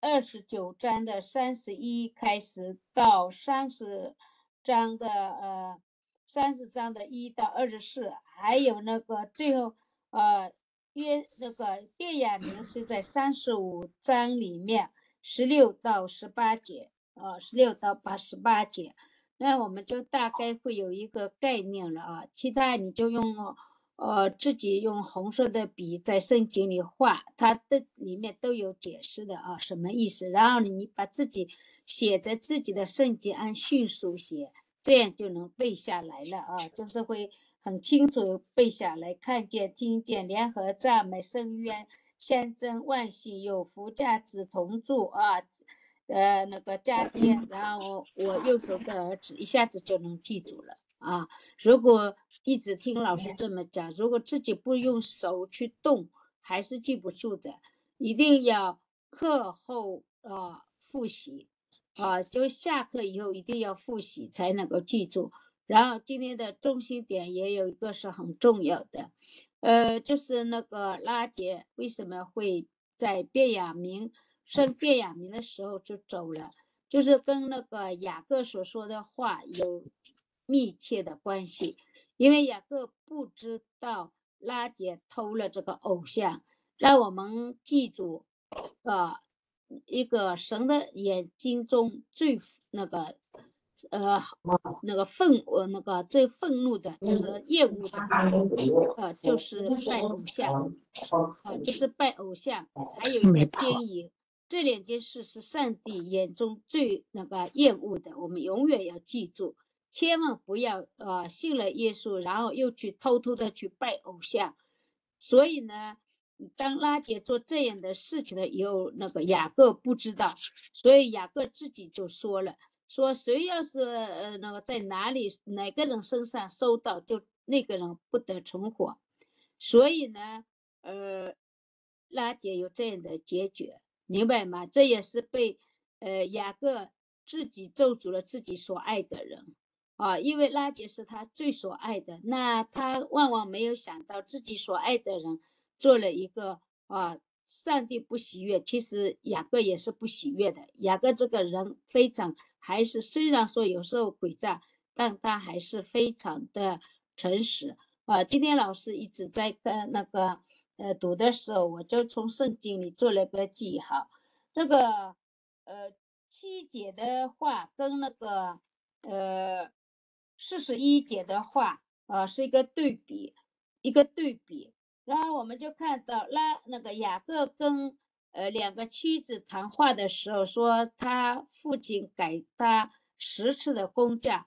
二十九章的三十一开始到三十章的呃三十章的一到二十四，还有那个最后呃约那个卞雅明是在三十五章里面十六到十八节啊，十六到八十八节，那我们就大概会有一个概念了啊，其他你就用。呃，自己用红色的笔在圣经里画，它的里面都有解释的啊，什么意思？然后你把自己写在自己的圣经，按迅速写，这样就能背下来了啊，就是会很清楚背下来，看见、听见，联合赞美、深渊、千真、万幸、有福、价值同住啊，呃，那个家庭，然后我右手的儿子一下子就能记住了。啊，如果一直听老师这么讲，如果自己不用手去动，还是记不住的。一定要课后啊复习，啊，就下课以后一定要复习才能够记住。然后今天的中心点也有一个是很重要的，呃，就是那个拉杰为什么会在卞雅明生卞雅明的时候就走了，就是跟那个雅各所说的话有。密切的关系，因为雅各不知道拉杰偷了这个偶像，让我们记住，呃，一个神的眼睛中最那个，呃，那个愤，呃，那个最愤怒的就是厌恶的，呃，就是拜偶像，呃，就是拜偶像，还有一个奸淫，这两件事是上帝眼中最那个厌恶的，我们永远要记住。千万不要呃信了耶稣，然后又去偷偷的去拜偶像。所以呢，当拉杰做这样的事情的以后，那个雅各不知道，所以雅各自己就说了，说谁要是呃那个在哪里哪个人身上收到，就那个人不得存活。所以呢，呃，拉杰有这样的结局，明白吗？这也是被呃雅各自己咒诅了自己所爱的人。啊，因为拉杰是他最所爱的，那他万万没有想到自己所爱的人做了一个啊，上帝不喜悦。其实雅各也是不喜悦的。雅各这个人非常，还是虽然说有时候诡诈，但他还是非常的诚实啊。今天老师一直在跟那个呃读的时候，我就从圣经里做了个记号。这个呃七姐的话跟那个呃。四十一节的话，呃，是一个对比，一个对比。然后我们就看到拉那个雅各跟呃两个妻子谈话的时候，说他父亲给他十次的工价。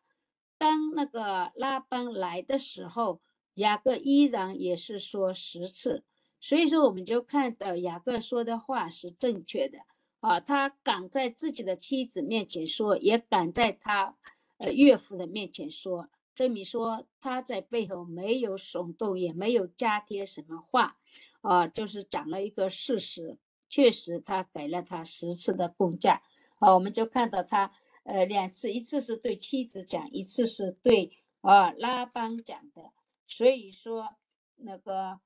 当那个拉班来的时候，雅各依然也是说十次。所以说，我们就看到雅各说的话是正确的啊，他敢在自己的妻子面前说，也敢在他呃岳父的面前说，证明说他在背后没有耸动，也没有加添什么话啊，就是讲了一个事实，确实他给了他十次的工价啊，我们就看到他呃两次，一次是对妻子讲，一次是对啊拉邦讲的，所以说那个。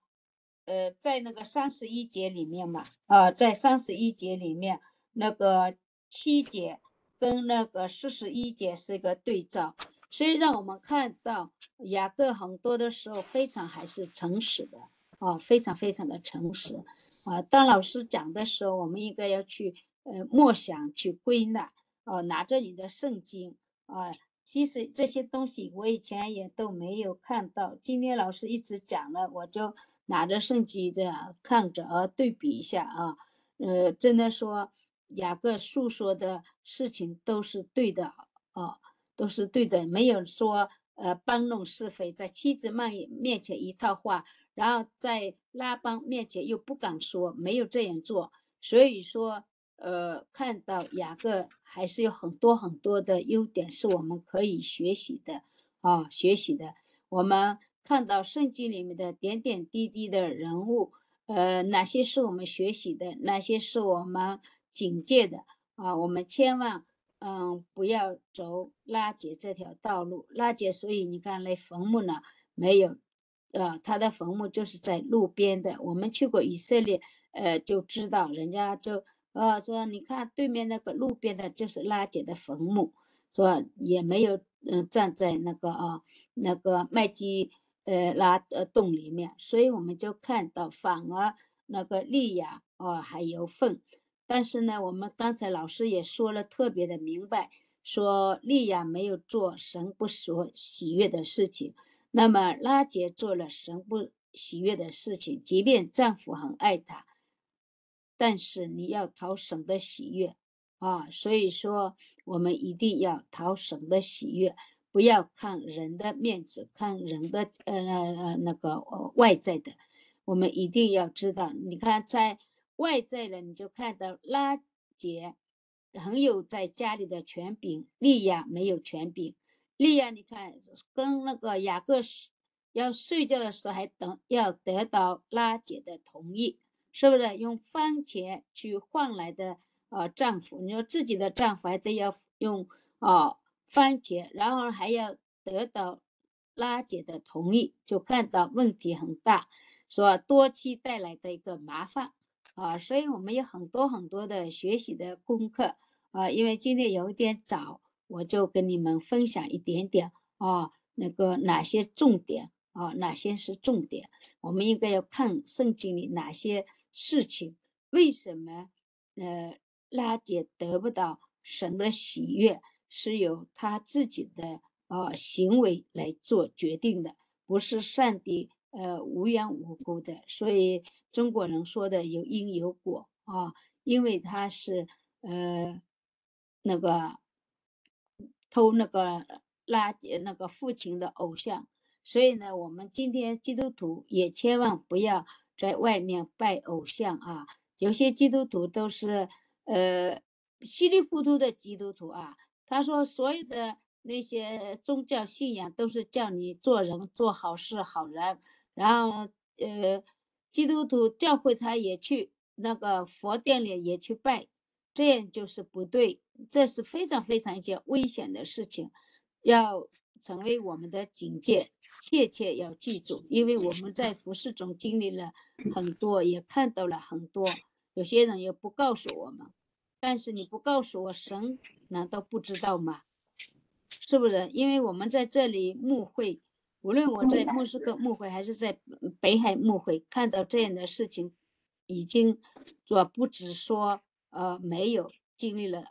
呃，在那个三十一节里面嘛，啊，在三十一节里面，那个七节跟那个四十一节是一个对照，所以让我们看到雅各很多的时候非常还是诚实的啊，非常非常的诚实啊。当老师讲的时候，我们应该要去呃默想、去归纳啊，拿着你的圣经啊，其实这些东西我以前也都没有看到，今天老师一直讲了，我就。拿着圣经这样看着啊，对比一下啊，呃，真的说雅各诉说的事情都是对的啊，都是对的，没有说呃搬弄是非，在妻子面面前一套话，然后在拉帮面前又不敢说，没有这样做，所以说呃，看到雅各还是有很多很多的优点是我们可以学习的啊，学习的，我们。看到圣经里面的点点滴滴的人物，呃，哪些是我们学习的，哪些是我们警戒的啊？我们千万，嗯，不要走拉姐这条道路。拉姐，所以你看那坟墓呢，没有，呃，他的坟墓就是在路边的。我们去过以色列，呃，就知道人家就，呃，说你看对面那个路边的就是拉姐的坟墓，说也没有，嗯，站在那个啊，那个麦基。呃，拉呃洞里面，所以我们就看到，反而那个利亚哦还有份，但是呢，我们刚才老师也说了特别的明白，说利亚没有做神不所喜悦的事情，那么拉杰做了神不喜悦的事情，即便丈夫很爱她，但是你要讨神的喜悦啊，所以说我们一定要讨神的喜悦。不要看人的面子，看人的呃呃那个外在的，我们一定要知道。你看在外在的，你就看到拉杰很有在家里的权柄，利亚没有权柄。利亚你看跟那个雅各要睡觉的时候还等要得到拉姐的同意，是不是用番茄去换来的呃丈夫？你说自己的丈夫还得要用啊？番茄，然后还要得到拉姐的同意，就看到问题很大，说多妻带来的一个麻烦啊，所以我们有很多很多的学习的功课啊，因为今天有一点早，我就跟你们分享一点点啊，那个哪些重点啊，哪些是重点，我们应该要看圣经里哪些事情，为什么呃拉姐得不到神的喜悦？是由他自己的啊行为来做决定的，不是上帝呃无缘无故的。所以中国人说的有因有果啊，因为他是呃那个偷那个垃圾那个父亲的偶像，所以呢，我们今天基督徒也千万不要在外面拜偶像啊。有些基督徒都是呃稀里糊涂的基督徒啊。他说：“所有的那些宗教信仰都是叫你做人做好事好人，然后呃，基督徒教会他也去那个佛殿里也去拜，这样就是不对，这是非常非常一件危险的事情，要成为我们的警戒，切切要记住，因为我们在服饰中经历了很多，也看到了很多，有些人也不告诉我们。”但是你不告诉我，神难道不知道吗？是不是？因为我们在这里牧会，无论我在莫斯科牧会还是在北海牧会，看到这样的事情，已经我不止说呃没有经历了，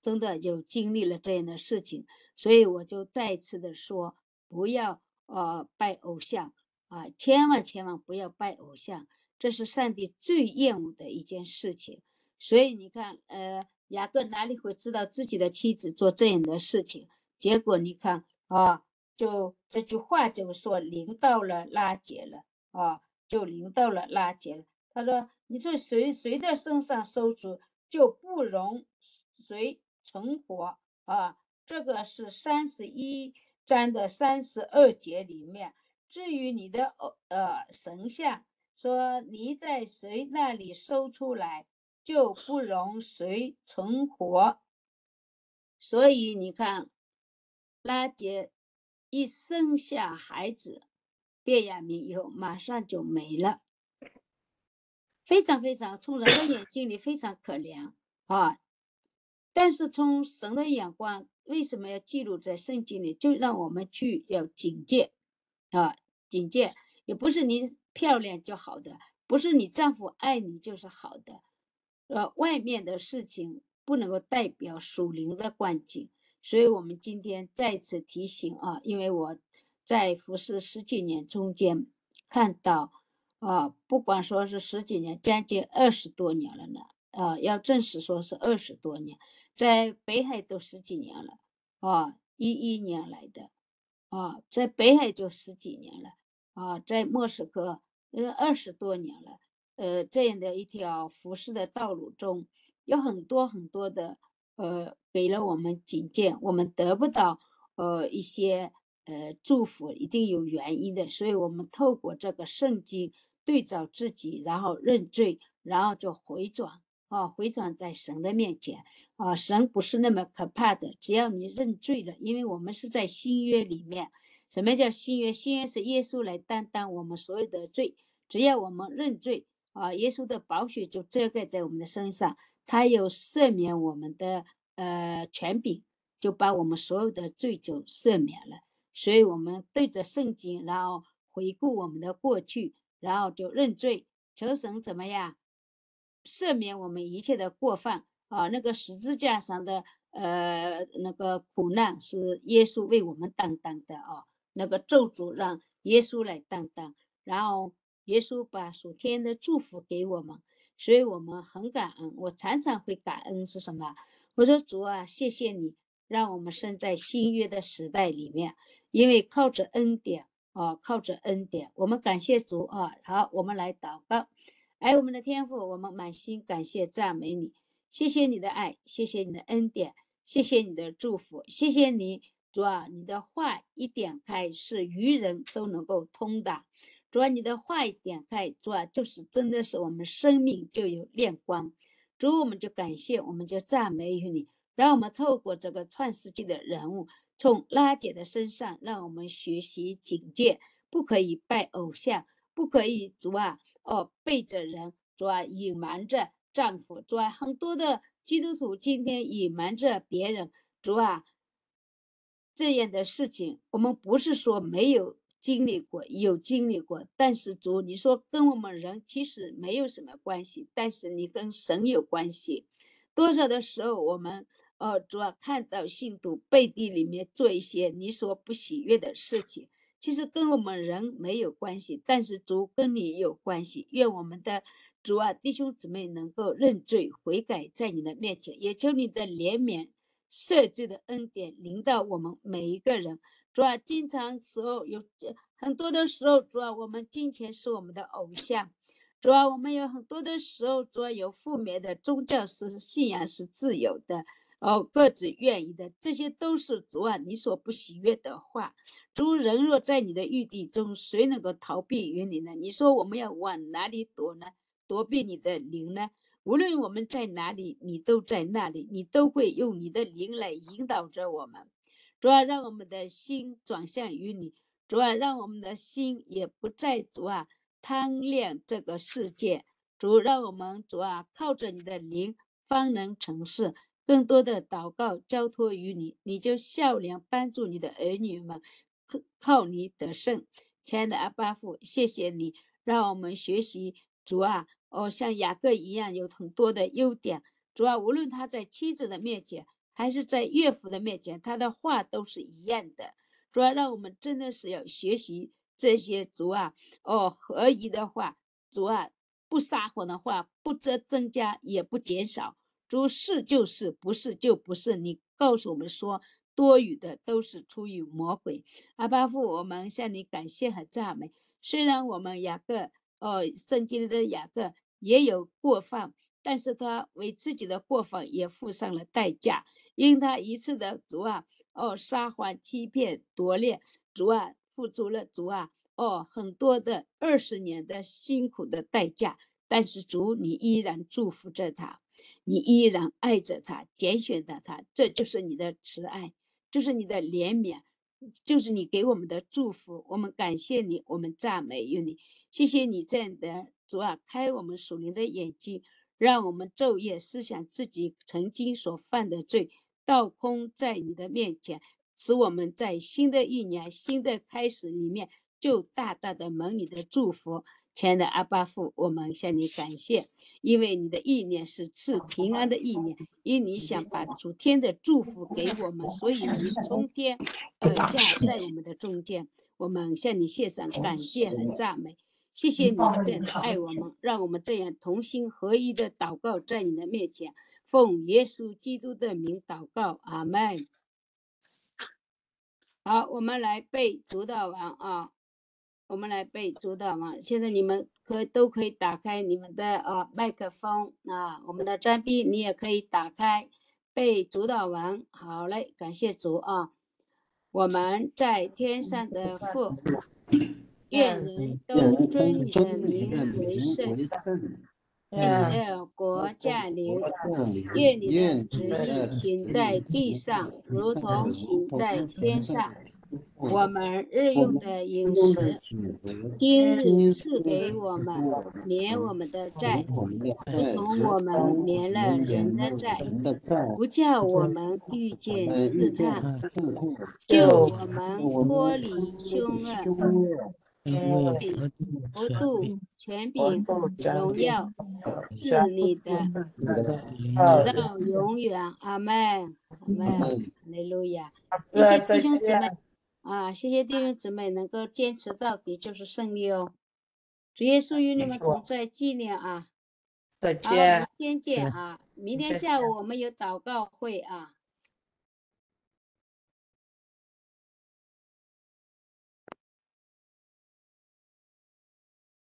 真的有经历了这样的事情，所以我就再次的说，不要呃拜偶像啊，千万千万不要拜偶像，这是上帝最厌恶的一件事情。所以你看，呃，雅各哪里会知道自己的妻子做这样的事情？结果你看啊，就这句话就说临到了拉结了啊，就临到了拉结了。他说：“你从谁谁的身上收足，就不容谁存活啊。”这个是三十一章的三十二节里面。至于你的呃神像，说你在谁那里收出来，就不容谁存活。所以你看，拉结一生下孩子，卞雅明以后马上就没了。非常非常，从人的眼睛里非常可怜啊，但是从神的眼光，为什么要记录在圣经里？就让我们去要警戒啊，警戒，也不是你漂亮就好的，不是你丈夫爱你就是好的，呃，外面的事情不能够代表属灵的关境，所以我们今天再次提醒啊，因为我在服侍十几年中间看到。啊，不管说是十几年，将近二十多年了呢。啊，要正式说是二十多年，在北海都十几年了。啊，一一年来的，啊，在北海就十几年了。啊，在莫斯科呃二十多年了。呃，这样的一条服饰的道路中，有很多很多的呃，给了我们警戒，我们得不到呃一些呃祝福，一定有原因的。所以我们透过这个圣经。对照自己，然后认罪，然后就回转啊，回转在神的面前啊，神不是那么可怕的，只要你认罪了，因为我们是在新约里面。什么叫新约？新约是耶稣来担当我们所有的罪，只要我们认罪啊，耶稣的宝血就遮盖在我们的身上，他有赦免我们的呃权柄，就把我们所有的罪就赦免了。所以，我们对着圣经，然后回顾我们的过去。然后就认罪，求神怎么样赦免我们一切的过犯啊？那个十字架上的呃那个苦难是耶稣为我们担当的啊，那个咒诅让耶稣来担当，然后耶稣把属天的祝福给我们，所以我们很感恩。我常常会感恩是什么？我说主啊，谢谢你让我们生在新约的时代里面，因为靠着恩典。啊，靠着恩典，我们感谢主啊！好，我们来祷告。哎我们的天父，我们满心感谢赞美你，谢谢你的爱，谢谢你的恩典，谢谢你的祝福，谢谢你主啊！你的话一点开，是愚人都能够通的。主啊，你的话一点开，主啊，就是真的是我们生命就有亮光。主，我们就感谢，我们就赞美于你，让我们透过这个创世纪的人物。从拉姐的身上，让我们学习警戒，不可以拜偶像，不可以主啊哦背着人，主啊隐瞒着丈夫，主啊很多的基督徒今天隐瞒着别人，主啊这样的事情，我们不是说没有经历过，有经历过，但是主你说跟我们人其实没有什么关系，但是你跟神有关系，多少的时候我们。呃，主要看到信徒背地里面做一些你所不喜悦的事情，其实跟我们人没有关系，但是主跟你有关系。愿我们的主啊，弟兄姊妹能够认罪悔改，在你的面前，也求你的怜悯、赦罪的恩典临到我们每一个人。主啊，经常时候有很多的时候，主啊，我们金钱是我们的偶像；主啊，我们有很多的时候，主啊，有负面的宗教是信仰是自由的。哦，各自愿意的，这些都是主啊，你所不喜悦的话。主人若在你的玉地中，谁能够逃避于你呢？你说我们要往哪里躲呢？躲避你的灵呢？无论我们在哪里，你都在那里，你都会用你的灵来引导着我们。主啊，让我们的心转向于你。主啊，让我们的心也不再主啊贪恋这个世界。主，让我们主啊靠着你的灵，方能成事。更多的祷告交托于你，你就笑脸帮助你的儿女们，靠你得胜。亲爱的阿巴父，谢谢你让我们学习主啊，哦，像雅各一样有很多的优点。主啊，无论他在妻子的面前，还是在岳父的面前，他的话都是一样的。主要，让我们真的是要学习这些主啊，哦，合一的话，主啊，不撒谎的话，不增增加也不减少。主是就是，不是就不是。你告诉我们说，多余的都是出于魔鬼。阿巴父，我们向你感谢和赞美。虽然我们雅各哦，圣经里的雅各也有过犯，但是他为自己的过犯也付上了代价，因他一次的主啊，哦，撒谎、欺骗、夺掠，主啊，付出了主啊，哦，很多的二十年的辛苦的代价，但是主你依然祝福着他，你依然爱着他，拣选的他，这就是你的慈爱，就是你的怜悯。就是你给我们的祝福，我们感谢你，我们赞美于你，谢谢你这样的主啊，开我们属灵的眼睛，让我们昼夜思想自己曾经所犯的罪，倒空在你的面前，使我们在新的一年、新的开始里面，就大大的蒙你的祝福。亲爱的阿巴父，我们向你感谢，因为你的意念是赐平安的意念，因你想把主天的祝福给我们，所以你从天而降在我们的中间。我们向你献上感谢和赞美，谢谢你这样爱我们，让我们这样同心合一的祷告在你的面前，奉耶稣基督的名祷告，阿门。好，我们来背主导完啊。我们来背主导嘛，现在你们可都可以打开你们的啊麦克风啊，我们的张斌你也可以打开背主导完，好嘞，感谢主啊！我们在天上的父，愿人都尊你的名为圣。愿你的国降临，愿你的旨意行在地上，如同行在天上。我们日用的饮食，今日赐给我们，免我们的债，如同我们免了人的债，不叫我们遇见试探，救我们脱离凶恶。国度、权柄、荣耀是你的，直到永远。阿门，阿门，哈利路亚。谢谢弟兄姊妹。啊，谢谢弟兄姊妹能够坚持到底就是胜利哦！主耶稣与你们同在，纪念啊！再见，明天见啊！明天下午我们有祷告会啊！